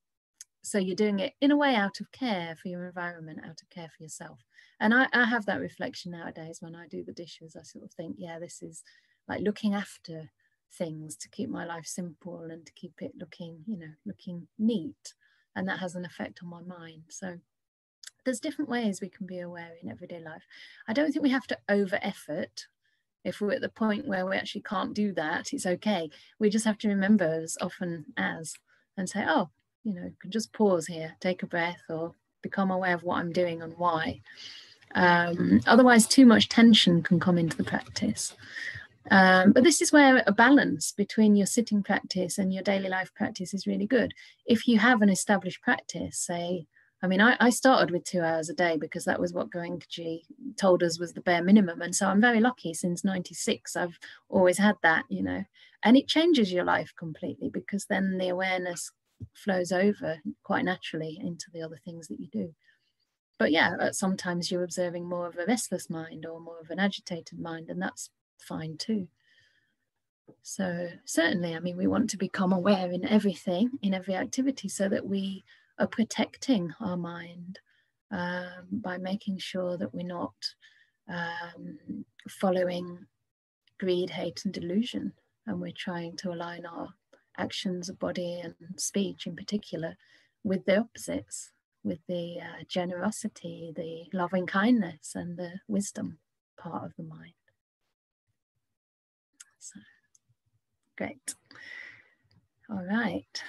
So you're doing it in a way out of care for your environment, out of care for yourself. And I, I have that reflection nowadays when I do the dishes. I sort of think, yeah, this is like looking after things to keep my life simple and to keep it looking, you know, looking neat. And that has an effect on my mind. So there's different ways we can be aware in everyday life. I don't think we have to over effort. If we're at the point where we actually can't do that, it's okay. We just have to remember as often as and say, oh, you know, can just pause here, take a breath, or become aware of what I'm doing and why. Um, otherwise, too much tension can come into the practice. Um, but this is where a balance between your sitting practice and your daily life practice is really good. If you have an established practice, say, I mean, I, I started with two hours a day because that was what Goenkaji told us was the bare minimum. And so I'm very lucky since 96, I've always had that, you know, and it changes your life completely because then the awareness flows over quite naturally into the other things that you do. But yeah, sometimes you're observing more of a restless mind or more of an agitated mind, and that's fine too. So, certainly, I mean, we want to become aware in everything, in every activity, so that we are protecting our mind um, by making sure that we're not um, following greed, hate, and delusion. And we're trying to align our actions of body and speech in particular with the opposites, with the uh, generosity, the loving kindness, and the wisdom part of the mind. So, great. All right.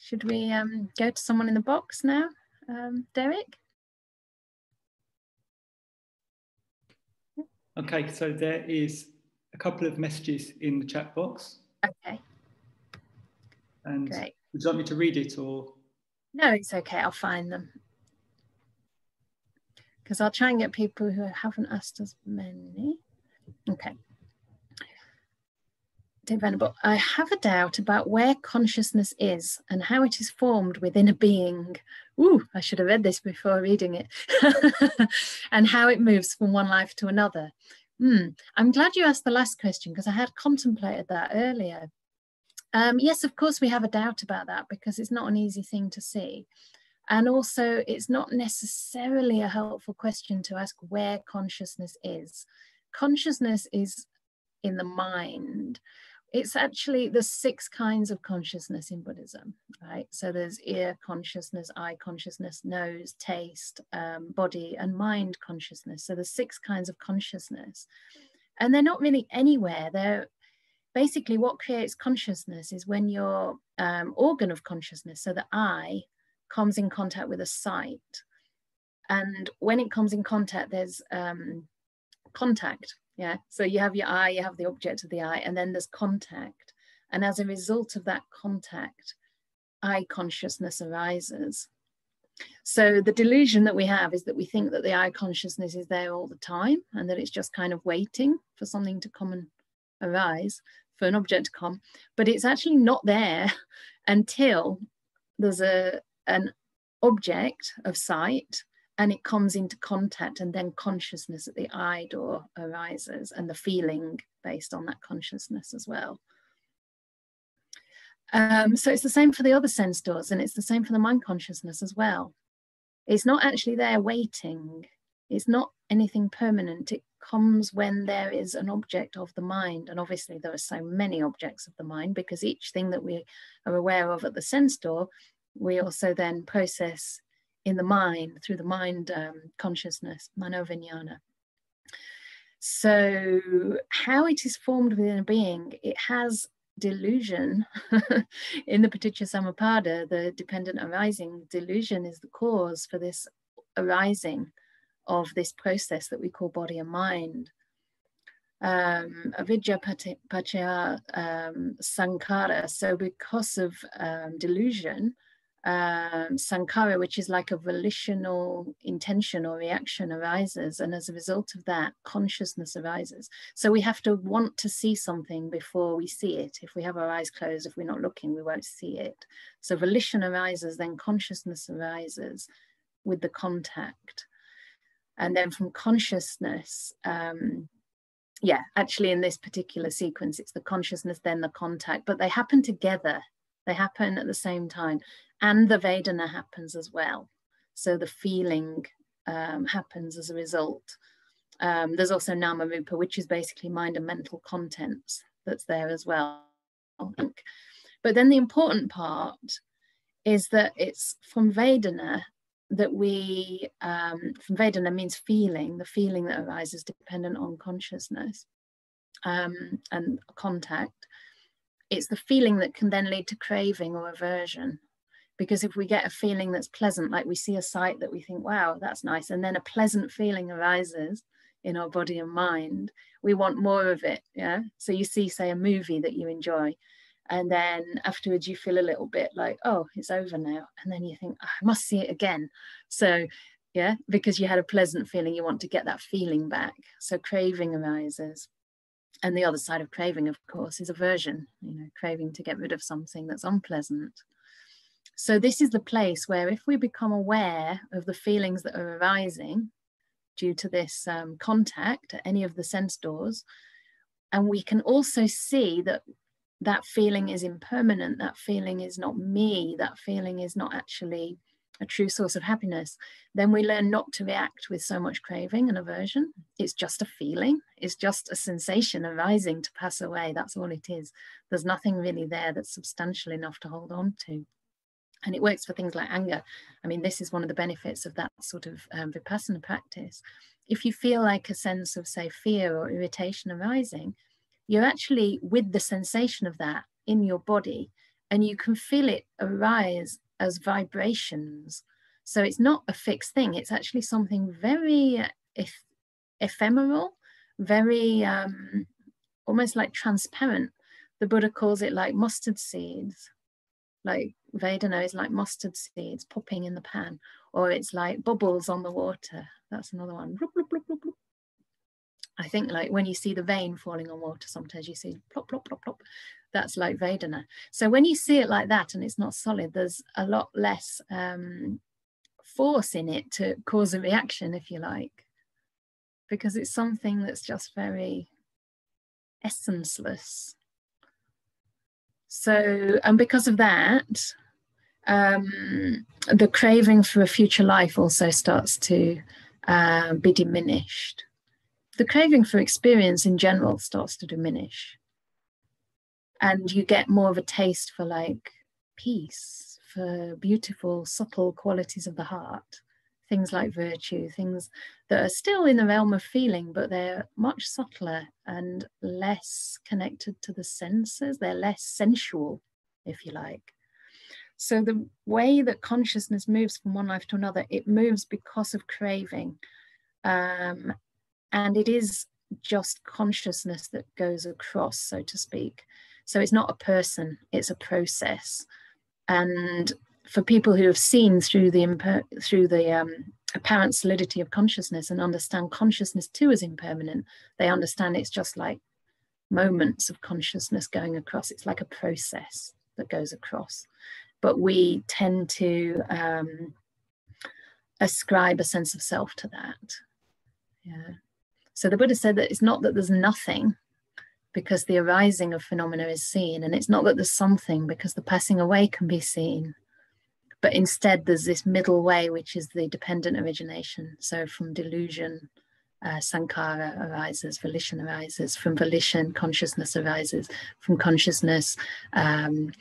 Should we um, go to someone in the box now, um, Derek? Okay, so there is a couple of messages in the chat box. Okay. And Great. would you like me to read it or? No, it's okay. I'll find them. Because I'll try and get people who haven't asked as many. Okay. Dear Venerable, I have a doubt about where consciousness is and how it is formed within a being. Ooh, I should have read this before reading it. [laughs] and how it moves from one life to another. Hmm. I'm glad you asked the last question because I had contemplated that earlier. Um, yes, of course, we have a doubt about that because it's not an easy thing to see. And also, it's not necessarily a helpful question to ask where consciousness is. Consciousness is in the mind it's actually the six kinds of consciousness in Buddhism, right? So there's ear consciousness, eye consciousness, nose, taste, um, body, and mind consciousness. So there's six kinds of consciousness. And they're not really anywhere. They're basically what creates consciousness is when your um, organ of consciousness, so the eye, comes in contact with a sight. And when it comes in contact, there's um, contact yeah. So you have your eye, you have the object of the eye, and then there's contact. And as a result of that contact, eye consciousness arises. So the delusion that we have is that we think that the eye consciousness is there all the time and that it's just kind of waiting for something to come and arise. for an object to come, but it's actually not there [laughs] until there's a an object of sight and it comes into contact and then consciousness at the eye door arises and the feeling based on that consciousness as well. Um, so it's the same for the other sense doors and it's the same for the mind consciousness as well. It's not actually there waiting. It's not anything permanent. It comes when there is an object of the mind. And obviously, there are so many objects of the mind because each thing that we are aware of at the sense door, we also then process in the mind through the mind um, consciousness, manovijnana. So, how it is formed within a being, it has delusion [laughs] in the paticca the dependent arising. Delusion is the cause for this arising of this process that we call body and mind. Um, avidya um, sankhara. So, because of um, delusion, um, sankhara, which is like a volitional intention or reaction, arises. And as a result of that, consciousness arises. So we have to want to see something before we see it. If we have our eyes closed, if we're not looking, we won't see it. So volition arises, then consciousness arises with the contact. And then from consciousness, um, yeah, actually in this particular sequence, it's the consciousness, then the contact, but they happen together. They happen at the same time. And the Vedana happens as well. So the feeling um, happens as a result. Um, there's also Nama Rupa, which is basically mind and mental contents that's there as well. But then the important part is that it's from Vedana that we, um, from Vedana means feeling, the feeling that arises dependent on consciousness um, and contact. It's the feeling that can then lead to craving or aversion. Because if we get a feeling that's pleasant, like we see a sight that we think, wow, that's nice, and then a pleasant feeling arises in our body and mind, we want more of it. Yeah. So you see, say, a movie that you enjoy, and then afterwards you feel a little bit like oh it's over now and then you think oh, i must see it again so yeah because you had a pleasant feeling you want to get that feeling back so craving arises and the other side of craving of course is aversion you know craving to get rid of something that's unpleasant. So this is the place where if we become aware of the feelings that are arising due to this um, contact at any of the sense doors and we can also see that that feeling is impermanent, that feeling is not me, that feeling is not actually a true source of happiness, then we learn not to react with so much craving and aversion. It's just a feeling, it's just a sensation arising to pass away. That's all it is. There's nothing really there that's substantial enough to hold on to. And it works for things like anger. I mean, this is one of the benefits of that sort of um, vipassana practice. If you feel like a sense of, say, fear or irritation arising, you're actually with the sensation of that in your body and you can feel it arise as vibrations. So it's not a fixed thing, it's actually something very eph- ephemeral, very um, almost like transparent. The Buddha calls it like mustard seeds, like Vedana is like mustard seeds popping in the pan, or it's like bubbles on the water. That's another one. I think like when you see the vein falling on water, sometimes you see plop, plop, plop, plop. That's like Vedana. So when you see it like that and it's not solid, there's a lot less um, force in it to cause a reaction, if you like, because it's something that's just very essenceless. So, and because of that, um, the craving for a future life also starts to uh, be diminished the craving for experience in general starts to diminish. And you get more of a taste for like peace, for beautiful, subtle qualities of the heart, things like virtue, things that are still in the realm of feeling, but they're much subtler and less connected to the senses. They're less sensual, if you like. So the way that consciousness moves from one life to another, it moves because of craving. Um, and it is just consciousness that goes across, so to speak. So it's not a person, it's a process. And for people who have seen through the imper- through the um, apparent solidity of consciousness and understand consciousness too as impermanent, they understand it's just like moments of consciousness going across. It's like a process that goes across. But we tend to um, ascribe a sense of self to that. Yeah. So the Buddha said that it's not that there's nothing because the arising of phenomena is seen, and it's not that there's something because the passing away can be seen. But instead, there's this middle way, which is the dependent origination. So from delusion, uh, arises, volition arises. From volition, consciousness arises. From consciousness, um,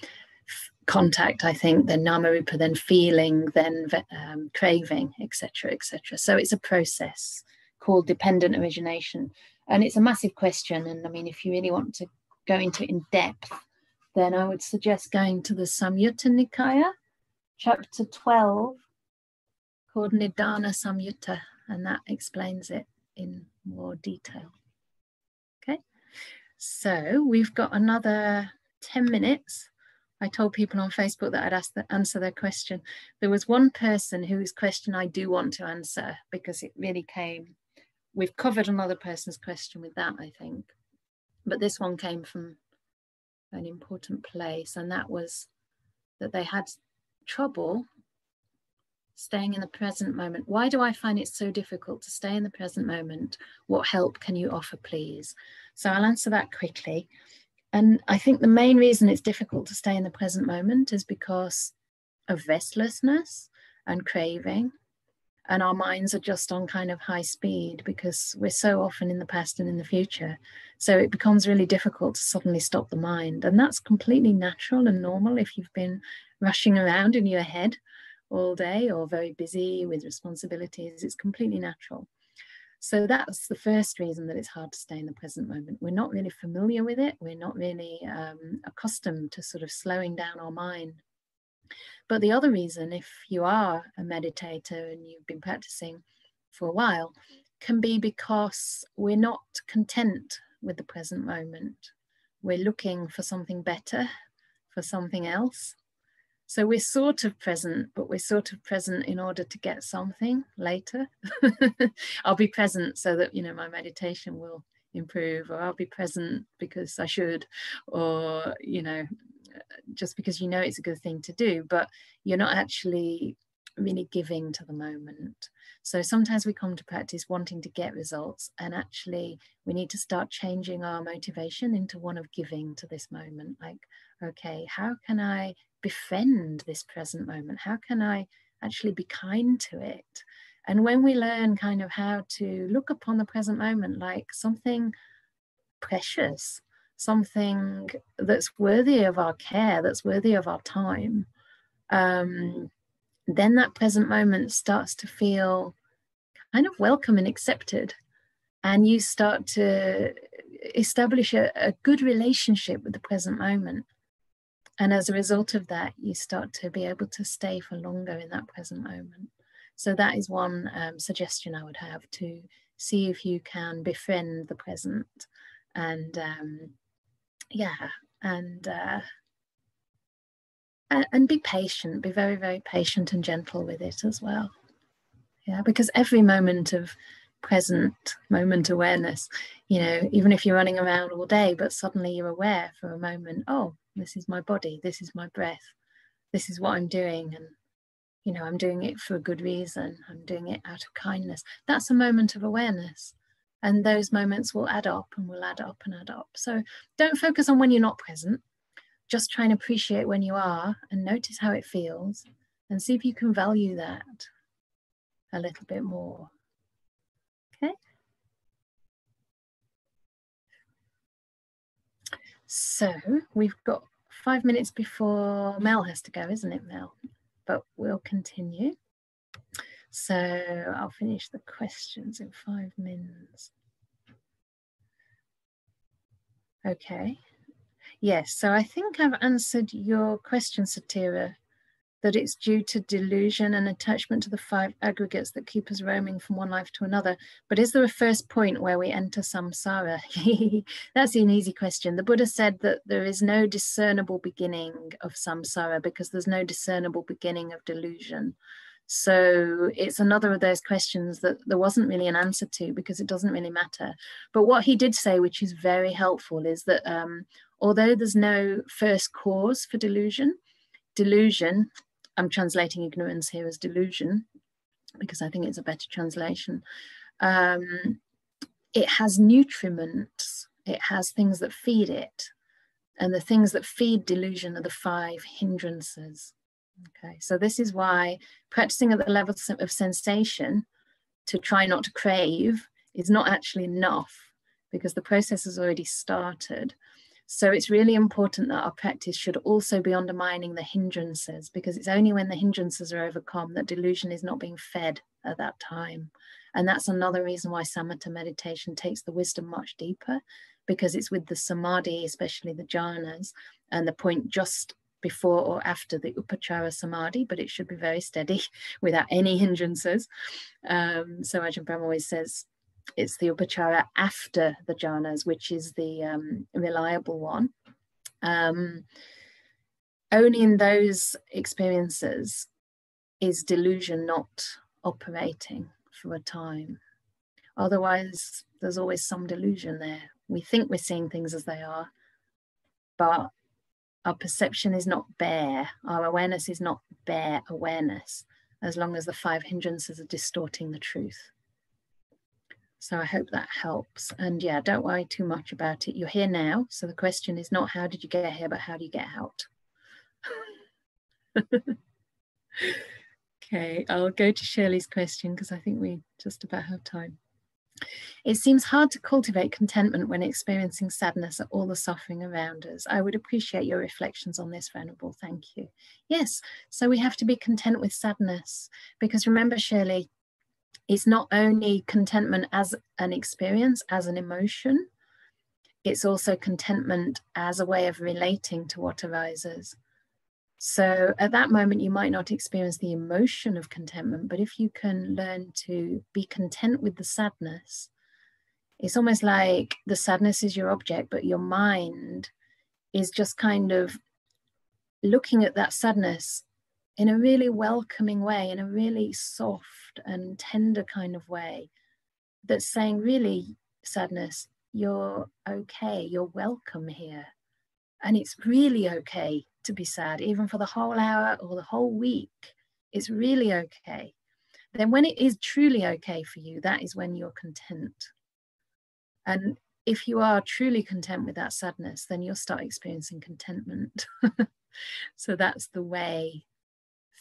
contact, I think, then namarupa, then feeling, then um, craving, etc., etc. So it's a process called dependent origination. And it's a massive question. And I mean, if you really want to go into it in depth, then I would suggest going to the Samyutta Nikaya, chapter 12, called Nidana Samyutta, and that explains it in more detail. Okay, so we've got another 10 minutes. I told people on Facebook that I'd ask the, answer their question. There was one person whose question I do want to answer because it really came we've covered another person's question with that, I think. But this one came from an important place, and that was that they had trouble staying in the present moment. Why do I find it so difficult to stay in the present moment? What help can you offer, please? So I'll answer that quickly. And I think the main reason it's difficult to stay in the present moment is because of restlessness and craving and our minds are just on kind of high speed because we're so often in the past and in the future. So it becomes really difficult to suddenly stop the mind. And that's completely natural and normal if you've been rushing around in your head all day or very busy with responsibilities. It's completely natural. So that's the first reason that it's hard to stay in the present moment. We're not really familiar with it. We're not really um, accustomed to sort of slowing down our mind but the other reason, if you are a meditator and you've been practicing for a while, can be because we're not content with the present moment. We're looking for something better, for something else. So we're sort of present, but we're sort of present in order to get something later. [laughs] I'll be present so that, you know, my meditation will improve, or I'll be present because I should, or, you know, just because you know it's a good thing to do, but you're not actually really giving to the moment. So sometimes we come to practice wanting to get results, and actually, we need to start changing our motivation into one of giving to this moment. Like, okay, how can I befriend this present moment? How can I actually be kind to it? And when we learn kind of how to look upon the present moment like something precious, something that's worthy of our care, that's worthy of our time, um, then that present moment starts to feel kind of welcome and accepted. And you start to establish a, a good relationship with the present moment. And as a result of that, you start to be able to stay for longer in that present moment. So, that is one um, suggestion I would have to see if you can befriend the present and um, yeah and uh, and be patient be very very patient and gentle with it as well. Yeah because every moment of present moment awareness you know even if you're running around all day but suddenly you're aware for a moment oh this is my body this is my breath this is what i'm doing and you know i'm doing it for a good reason i'm doing it out of kindness. That's a moment of awareness and those moments will add up and will add up and add up. So don't focus on when you're not present. Just try and appreciate when you are and notice how it feels and see if you can value that a little bit more. Okay. So we've got five minutes before Mel has to go, isn't it, Mel? But we'll continue. So I'll finish the questions in five minutes. Okay. Yes, so I think I've answered your question, Satira, that it's due to delusion and attachment to the five aggregates that keep us roaming from one life to another. But is there a first point where we enter samsara? [laughs] That's an easy question. The Buddha said that there is no discernible beginning of samsara because there's no discernible beginning of delusion. So it's another of those questions that there wasn't really an answer to because it doesn't really matter. But what he did say, which is very helpful, is that um, although there's no first cause for delusion, delusion, I'm translating ignorance here as delusion because I think it's a better translation. Um, it has nutriments, it has things that feed it. And the things that feed delusion are the five hindrances. Okay, so this is why practicing at the level of sensation to try not to crave is not actually enough because the process has already started. So it's really important that our practice should also be undermining the hindrances because it's only when the hindrances are overcome that delusion is not being fed at that time. And that's another reason why samatha meditation takes the wisdom much deeper because it's with the samadhi, especially the jhanas, and the point just before or after the upachara samadhi, but it should be very steady [laughs] without any hindrances. Um, so Ajahn Brahm always says it's the upachara after the jhanas, which is the um, reliable one. Um, only in those experiences is delusion not operating for a time. Otherwise, there's always some delusion there. We think we're seeing things as they are, but our perception is not bare, our awareness is not bare awareness, as long as the five hindrances are distorting the truth. So I hope that helps. And yeah, don't worry too much about it. You're here now. So the question is not how did you get here, but how do you get out? [laughs] okay, I'll go to Shirley's question because I think we just about have time. It seems hard to cultivate contentment when experiencing sadness at all the suffering around us. I would appreciate your reflections on this, Venerable. Thank you. Yes, so we have to be content with sadness because remember, Shirley, it's not only contentment as an experience, as an emotion, it's also contentment as a way of relating to what arises. So at that moment, you might not experience the emotion of contentment, but if you can learn to be content with the sadness, it's almost like the sadness is your object, but your mind is just kind of looking at that sadness in a really welcoming way, in a really soft and tender kind of way, that's saying, really, sadness, you're okay, you're welcome here. And it's really okay to be sad, even for the whole hour or the whole week. It's really okay. Then, when it is truly okay for you, that is when you're content. And if you are truly content with that sadness, then you'll start experiencing contentment. [laughs] so that's the way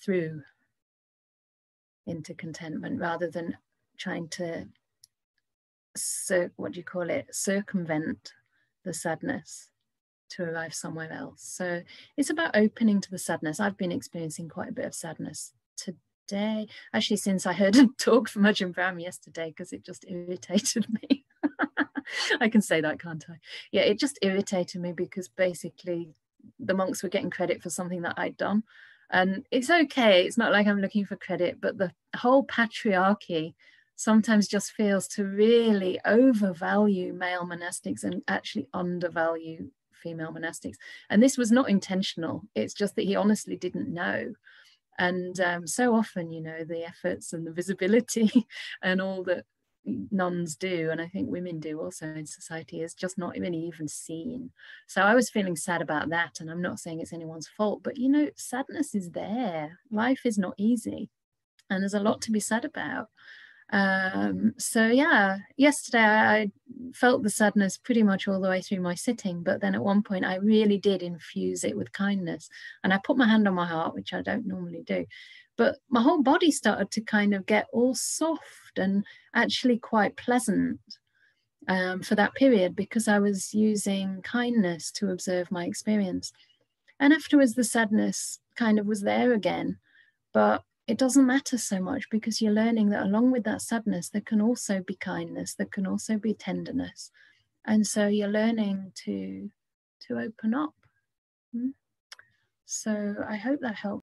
through into contentment rather than trying to cir- what do you call it circumvent the sadness to arrive somewhere else. So it's about opening to the sadness. I've been experiencing quite a bit of sadness today, actually, since I heard a [laughs] talk from Ajahn Brahm yesterday, because it just irritated me. [laughs] I can say that, can't I? Yeah, it just irritated me because basically the monks were getting credit for something that I'd done. And it's okay, it's not like I'm looking for credit, but the whole patriarchy sometimes just feels to really overvalue male monastics and actually undervalue female monastics. And this was not intentional. It's just that he honestly didn't know. And um, so often, you know, the efforts and the visibility [laughs] and all that nuns do, and I think women do also in society, is just not really even seen. So I was feeling sad about that. And I'm not saying it's anyone's fault, but you know, sadness is there. Life is not easy. And there's a lot to be said about. Um, so yeah, yesterday I felt the sadness pretty much all the way through my sitting, but then at one point I really did infuse it with kindness, and I put my hand on my heart, which I don't normally do, but my whole body started to kind of get all soft and actually quite pleasant um, for that period because I was using kindness to observe my experience, and afterwards the sadness kind of was there again, but it doesn't matter so much because you're learning that along with that sadness, there can also be kindness, there can also be tenderness. And so you're learning to to open up. Hmm? So I hope that helps.